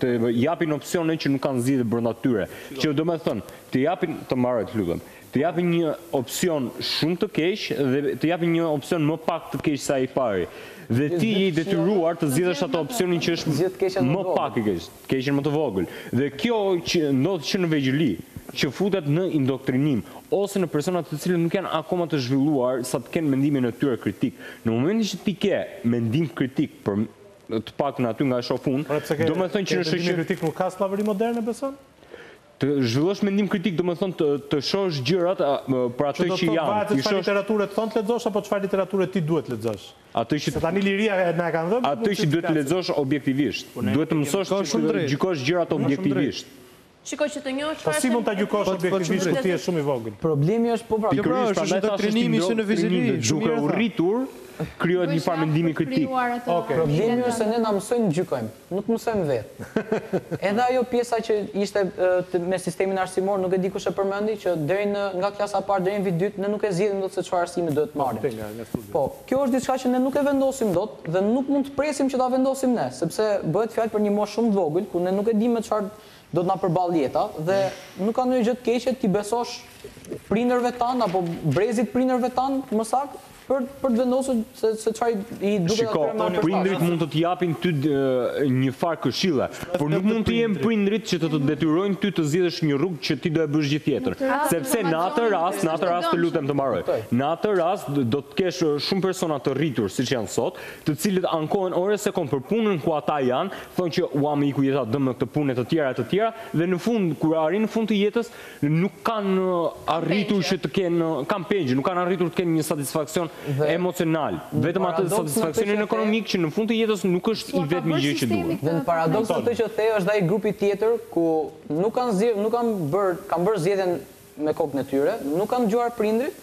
të japin opsione që nuk kanë zgjidhje brenda tyre, që domethënë të japin, të mbaroj të lutem, Të japin një opsion shumë të keq dhe të japin një opsion më pak të keq se ai i pari. Dhe ti je i detyruar të zgjedhësh atë opsionin që është më pak i keq, të keqen më të vogël. Dhe kjo që ndodh që në vegjëli, që futet në indoktrinim ose në persona të cilët nuk janë akoma të zhvilluar sa të kenë mendimin e tyre kritik. Në momentin që ti ke mendim kritik për, të paktën aty ku e shoh unë, domethënë që në shoqëri. Mendimi kritik nuk ka skllavëri moderne beson? Të zhvillosh mendim kritik domethënë të të shohësh gjërat për atë që janë. Që do të thotë varet se çfarë literature të thonë të lexosh apo çfarë literature ti duhet të lexosh. Se tani liria na e kanë dhënë mundësi të flasim. Atë që duhet të lexosh objektivisht. Duhet të mësosh që të gjykosh gjërat objektivisht. Shiko që të njohësh çfarë. Po si mund ta gjykosh objektivisht kur ti je shumë i vogël. Problemi është po pra. Kjo pra është edhe trajnimi që në vegjëli. Duke u rritur krijohet një farë mendimi kritik. Problemi është se ne na mësojnë të gjykojmë. Nuk mësojmë vetë. Edhe ajo pjesa që ishte me sistemin arsimor, nuk e di kush e përmendi, që deri në, nga klasa e parë deri në vit dytë, ne nuk e zgjedhim dot se çfarë arsimi duhet të marrim. Po, kjo është diçka që ne nuk e vendosim dot dhe nuk mund të presim që ta vendosim ne, sepse bëhet fjalë për një moshë shumë të vogël, ku ne nuk e dimë me çfarë do të na përballë jeta dhe nuk ka ndonjë gjë të keqe t'u besosh prindërve tanë apo brezit të prindërve tanë, më saktë, Për për të vendosur se se çfarë i duket Shiko, prindërit mund të të japin ty një farë këshille, por nuk mund të jenë prindërit që të të detyrojnë ty të zgjidhësh një rrugë që ti do e bësh gjithë jetën. Sepse në atë rast, në atë rast të lutem të mbaroj. Në atë rast do të kesh shumë persona të rritur siç janë sot, të cilët ankohen orë e sekond për punën ku ata janë, thonë që ua më iku jeta dëm në këtë punë e të tjera e të tjera dhe në fund kur arrin në fund të jetës nuk kanë arritur që të kenë, kanë pengje, nuk kanë arritur të kenë një satisfaksion emocional, vetëm atë satisfaksionin ekonomik që në fund të jetës nuk është i vetmja gjë që duhet. Dhe në paradoks atë që the është ai grupi tjetër ku nuk kanë zgjedhur, nuk kanë bërë, kanë bërë zgjedhjen me kokën e tyre, nuk kanë dëgjuar prindërit,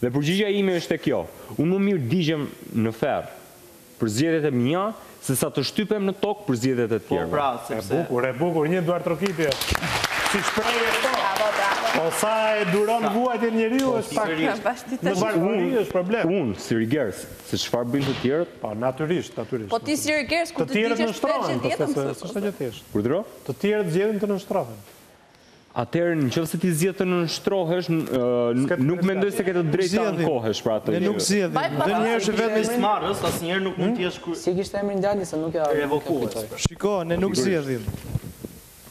Dhe përgjigja ime ishte kjo, unë më mirë digjem në ferr për zgjedhjet e mia, se sa të shtypem në tokë për zgjedhjet e të tjerëve. E bukur, e bukur, një duartrokitje, si shprehje po, po sa e duron vuajtjen njeriu është pak, në varfëri është problem. Unë, si Rigers, se çfarë bëjnë të tjerët? Po, natyrisht, natyrisht. Po ti si Rigers, kur të digjesh në ferr zgjedh jetë mëso. Të tjerët nënshtrohen, po, s'është gjë e thjeshtë. Urdhëro? Të tjerët zgjedhin të nënshtrohen. Atëherë në qoftë se ti zgjedh të nënshtrohesh, nuk mendoj se ke të drejtë të ankohesh për atë gjë. Ne nuk zgjedhim. Ndonjëherë është vetëm i marrës, asnjëherë nuk mund të jesh kur. Si kishte emrin djali se nuk e kujtoj. Shiko, ne nuk zgjedhim.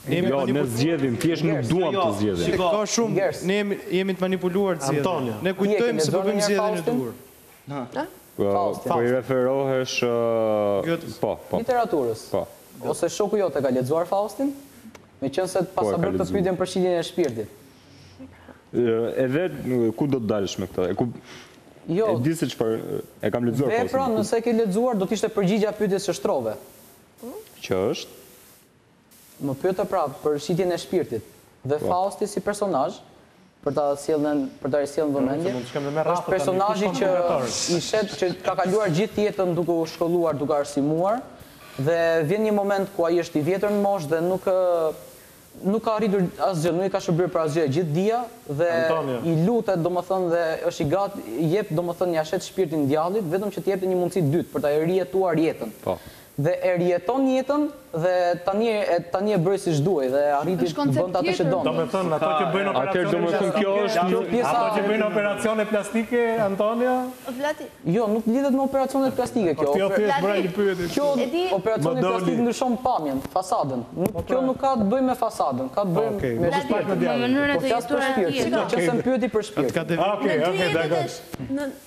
Jo, ne zgjedhim, thjesht nuk duam të zgjedhim. Shiko, ka shumë, ne jemi të manipuluar të zgjedhim. Ne kujtojmë se po bëjmë zgjedhjen e duhur. Po i referohesh po, po. Literaturës. Po. Ose shoku jot e ka lexuar Faustin? Meqënëse të pasa bërë këtë pyetjen për shitjen e shpirtit. Edhe ku do të dalësh me këtë? Jo. E di se çfarë e kam lexuar po. Vepra nëse e ke lexuar do të ishte përgjigja e pyetjes që shtrove. Që është? Më pyete pra për shitjen e shpirtit. Dhe Fausti si personazh për ta sjellë në për ta risjellë në vëmendje, është personazhi që i shet që ka kaluar gjithë jetën duke u shkolluar, duke arsimuar dhe vjen një moment ku ai është i vjetër në moshë dhe nuk ë nuk ka arritur asgjë, nuk i ka shërbyer për asgjë e gjithë dija dhe i lutet domethënë dhe është i gat jep domethënë ia shet shpirtin djallit vetëm që t'i jepte një mundësi të dytë për ta rijetuar jetën. Dhe e rijeton jetën dhe tani e tani e bëri siç duhej dhe arriti të bënte atë që donte. Domethënë ato që bëjnë operacione plastike, ato që bëjnë operacione plastike Antonio? Jo, nuk lidhet me operacionet plastike kjo. Kjo operacioni plastik ndryshon pamjen, fasadën. Nuk kjo nuk ka të bëjë me fasadën, ka të bëjë me shpirtin. Po flas për shpirtin, meqenëse më pyeti për shpirtin. Në dy jetët e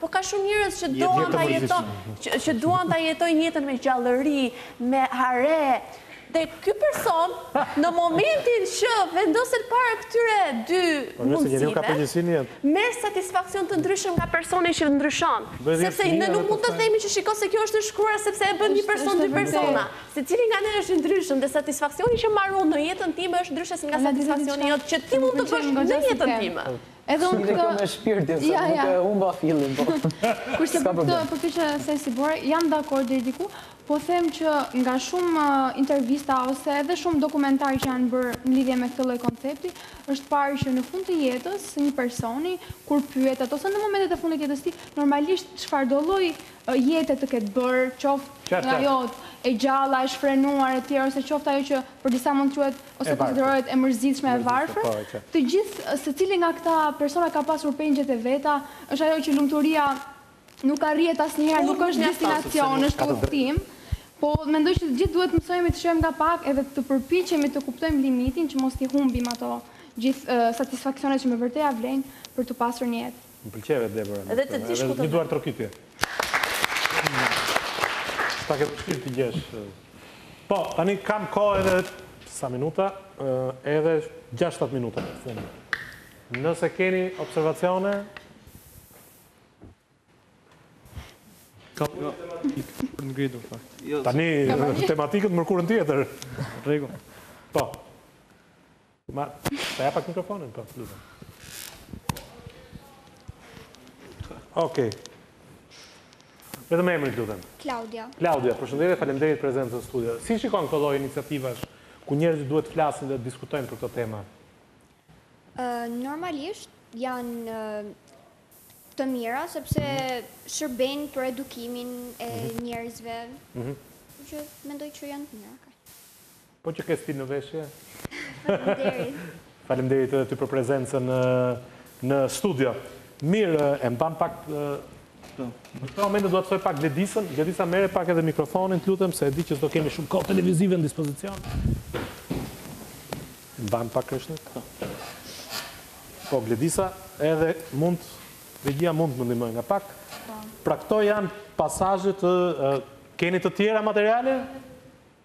Po ka shumë njerëz që duan ta jetojnë, që duan ta jetojnë jetën me gjallëri, me hare, dhe ky person në momentin që vendoset para këtyre dy mundësive, merr satisfaksion të ndryshëm nga personi që ndryshon, sepse ne nuk mund të themi që shiko se kjo është e shkruar sepse e bën një person dy persona, secili nga ne është i ndryshëm dhe satisfaksioni që marr unë në jetën time është ndryshe se nga satisfaksioni jot që ti mund të bësh në jetën time. Edhe unë këtë... Shumë dhe kjo me shpirti, se ja, nuk e humba filin, po. Kurse për këtë, për këtë që se si, Debora, jam dakord dhe i diku, po them që nga shumë uh, intervista ose edhe shumë dokumentar që janë bërë në lidhje me këtë lloj koncepti, është parë që në fund të jetës së një personi, kur pyetet ose në momentet e fundit të jetës së tij, normalisht çfarëdolloj uh, jete të ketë bërë, qoftë nga ajo e gjalla, e shfrenuar e tjera, ose qoftë ajo që për disa mund të quhet ose konsiderohet e mërzitshme e varfër, të gjithë, secili nga këta persona ka pasur pengjet e veta, është ajo që lumturia nuk arrihet asnjëherë, nuk është destinacion, është udhëtim, po mendoj që të gjithë duhet të mësohemi të shijojmë nga pak edhe të përpiqemi të kuptojmë limitin që mos t'i humbim ato gjithë satisfaksionet që me të vërtetë ia vlejnë për të pasur një jetë. Më pëlqeve Debora. Edhe të dish ku të. Një duartrokitje. Sa e ke vështirë të gjesh. Po, tani kam kohë edhe sa minuta, edhe 6-7 minuta në fund. Nëse keni observacione, Ka një tematikë për të ngritur në fakt. Tani tematikën të mërkurën tjetër. Në rregull. Po. Mbaje pak mikrofonin, po, të lutem. Okej. Edhe me emrin, të lutem. Klaudia. Klaudia, përshëndetje, faleminderit për prezencën në studio. Si i shikon këto lloj iniciativash ku njerëzit duhet të flasin dhe të diskutojnë për këto tema? Normalisht janë të mira sepse mhm. shërbejnë për edukimin e mhm. njerëzve. Mhm. Që mendoj që janë të mira. Po shoh që ke stil në veshje. Faleminderit. Faleminderit edhe ty për prezencën në në studio. Mirë, e mban pak në këtë moment dua të ftoj pak Gledisën. Gledisa merre pak edhe mikrofonin, të lutem, se e di që s'do kemi shumë kohë televizive në dispozicion. Mban pak kreshtin. Po Gledisa, edhe mund regjia mund të më ndihmojë nga pak. Po. Pra këto janë pasazhe të keni të tjera materiale?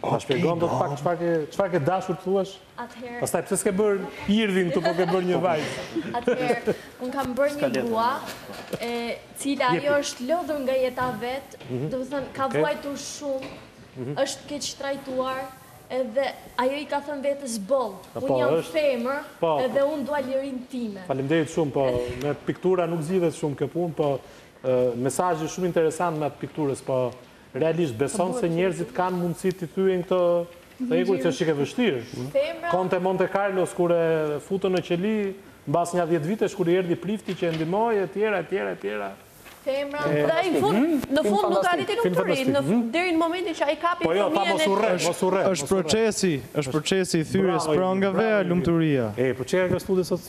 Ta shpjegon dot pak çfarë ke çfarë ke dashur të thuash? Atëherë. Pastaj pse s'ke bërë Irdin këtu po ke bërë një vajzë. Atëherë, unë kam bërë një grua e cila ajo është lodhur nga jeta e vet, mhm. domethënë ka vuajtur shumë, mhm. është keqtrajtuar edhe ajo i ka thënë vetes boll. Po, unë jam femër po. edhe unë dua lirinë time. Faleminderit shumë, po me piktura nuk zgjidhet shumë kjo punë, po mesazhi shumë interesant me anë të pikturës, po Realisht beson se njerëzit kanë mundësi t'i thyejnë këto hekura që është çikë e vështirë? Conte Monte Carlos kur e futën në qeli mbas nja dhjetë vitesh kur i erdhi prifti që e ndihmoi etj etj etj. Femra dhe ai në fund në fund nuk arriti lumturinë në fund deri në momentin që ai kapi fëmijën e tij. Po jo tha mos u rreh mos u rreh. Është procesi është procesi i thyerjes së prangave a lumturia? Ej po çka ka kjo studio sot.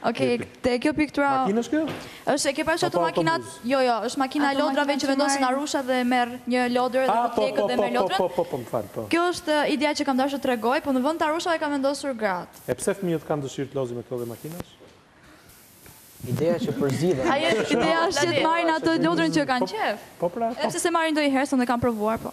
Okej, te kjo piktura... Makinë është kjo? Është, e ke parë që ato makinat... Jo, jo, është makina e lodrave që vendosin arusha dhe merr një lodër dhe të tjekët dhe merr lodrën. Po, po, po, po, më fal, po. Kjo është ideja që kam dashë të tregoj, po në vend të arushave kam vendosur gratë. E pse fëmijët kanë dëshirë të luajnë me këto lloj makinash? Ideja që përzgjidhe... Ajo, ideja është që të marrin atë lodrën që kanë qejf. Po, pra, po. Edhe pse s'e marrin ndonjëherë, se unë e kam provuar, po.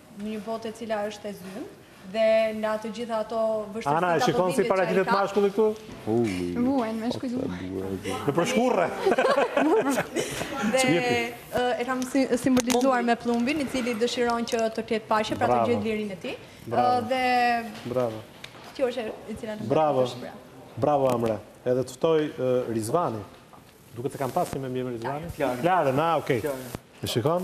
Në një botë e cila është e zymtë, dhe nga të gjitha ato vështirësitë apo dhimbje që i ka... Ana, e shikon si paraqitet mashkulli këtu? Vuan, meshkujt vuajnë. Në përshkurre. Dhe e kam simbolizuar me pëllumbin, i cili dëshiron që të ketë paqe, pra të gjithë lirinë e tij. Dhe... Bravo. Kjo është e cila në përshkurre. Bravo. Bravo, Amre. Edhe të ftoj Rizvani. Duke të kam pasi me mjemë Rizvani? Klarën. Klarën, a, okej. E shikon?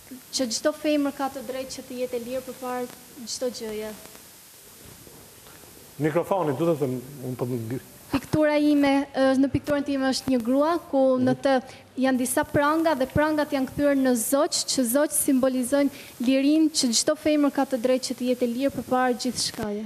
Që çdo femër ka të drejtë që të jetë e lirë përpara çdo gjëje. Mikrofoni duhet të unë po të. Piktura ime është në pikturën time është një grua ku në të janë disa pranga dhe prangat janë kthyer në zogj që zogjtë simbolizojnë lirinë që çdo femër ka të drejtë që të jetë e lirë përpara gjithçkaje.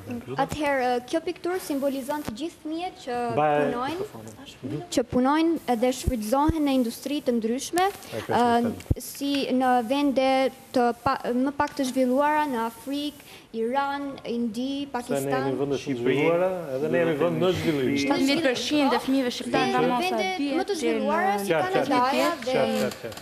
Atëherë, kjo pikturë simbolizon të gjithë fëmijët që punojnë, që punojnë dhe shfrytëzohen në industri të ndryshme, si në vende më pak të zhvilluara në Afrikë, Iran, Indi, Pakistan. Se ne jemi vende shumë të zhvilluara, edhe ne jemi vend në zhvillim. 17% e fëmijëve shqiptarë nga mosha e dytë deri në gjashtëmbëdhjetë vjeç.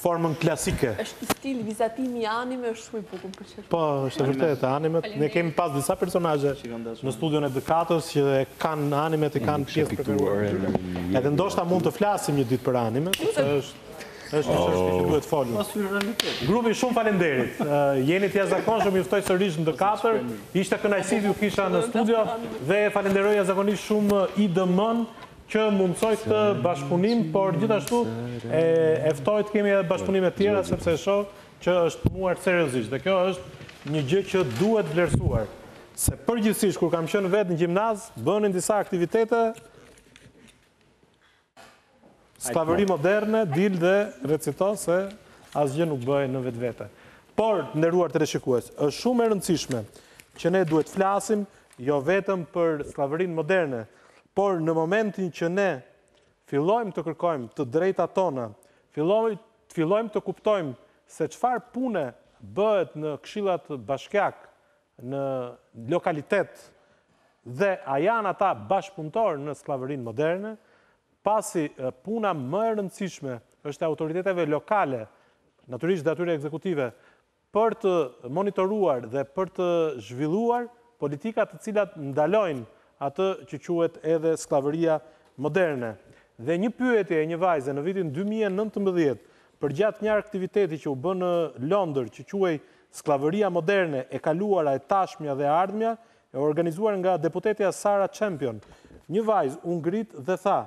formën klasike. Është stil vizatimi anime, është shumë i bukur, më pëlqen. Po, është e vërtetë, animet. Ne kemi pas disa personazhe në studion e The Cutter që e kanë animet, e kanë pjesë të preferuar. Edhe ndoshta mund të flasim një ditë për animet, sepse është është një çështje që duhet folur. Grupi, shumë faleminderit. Jeni të jashtëzakonshëm, ju ftoj sërish në The Cutter. Ishte kënaqësi t'ju kisha në studio dhe e falenderoj jashtëzakonisht shumë IDM-në që mundësoi këtë bashkëpunim, por gjithashtu e ftoj të kemi edhe bashkëpunime tjera sepse e shoh që është marrë seriozisht dhe kjo është një gjë që duhet vlerësuar, se përgjithësisht kur kam qenë vetë në gjimnaz bënin disa aktivitete Skllavëri moderne, dil dhe recito se asgjë nuk bëhej në vetvete. Por, të nderuar teleshikues, është shumë e rëndësishme që ne duhet të flasim jo vetëm për skllavërinë moderne, Por në momentin që ne fillojmë të kërkojmë të drejtat tona, fillojmë të kuptojmë se çfarë pune bëhet në këshillat bashkiakë, në lokalitet dhe a janë ata bashkëpunëtorë në skllavërinë moderne, pasi puna më e rëndësishme është e autoriteteve lokale, natyrisht dhe atyre ekzekutive, për të monitoruar dhe për të zhvilluar politika të cilat ndalojnë atë që quhet edhe skllavëria moderne. Dhe një pyetje e një vajze në vitin dy mijë e nëntëmbëdhjetë përgjatë një aktiviteti që u bë në Londër që quhej Skllavëria moderne, e kaluara, e tashmja dhe e ardhmja, e organizuar nga deputetja Sara Champion. Një vajzë u ngrit dhe tha,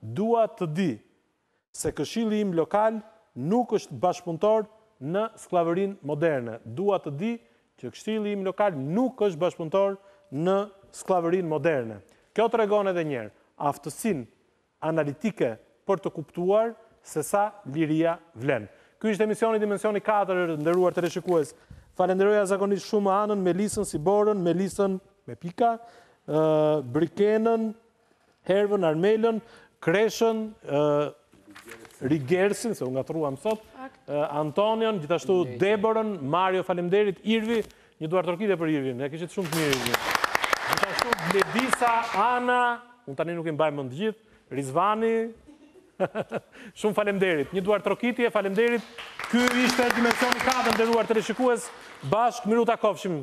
Dua të di, se këshilli im lokal nuk është bashkëpunëtor në skllavërinë moderne. Dua të di që këshilli im lokal nuk është bashkëpunëtor në skllavërinë moderne. Kjo tregon edhe njëherë aftësinë analitike për të kuptuar se sa liria vlen. Ky ishte emisioni Dimensioni katër, të nderuar teleshikues. Falenderoj jashtëzakonisht shumë Anën, Melisën, Siborën, Melisën me pika, Brikenën, Hervën, Armelën, Kreshën, Rigersin, se u ngatërruam sot, Antonion, gjithashtu Deborën, Mario, falemderit, Irvi, një duartrokitje për Irvin, e kishit shumë të mirë Irvin. Gjithashtu Bledisa, Ana, unë tani nuk i mbaj mend të gjithë, Rizvani, shumë falemderit, një duartrokitje, falemderit, ky ishte dimensioni 4, të nderuar teleshikues, bashkë, mirutakofshim.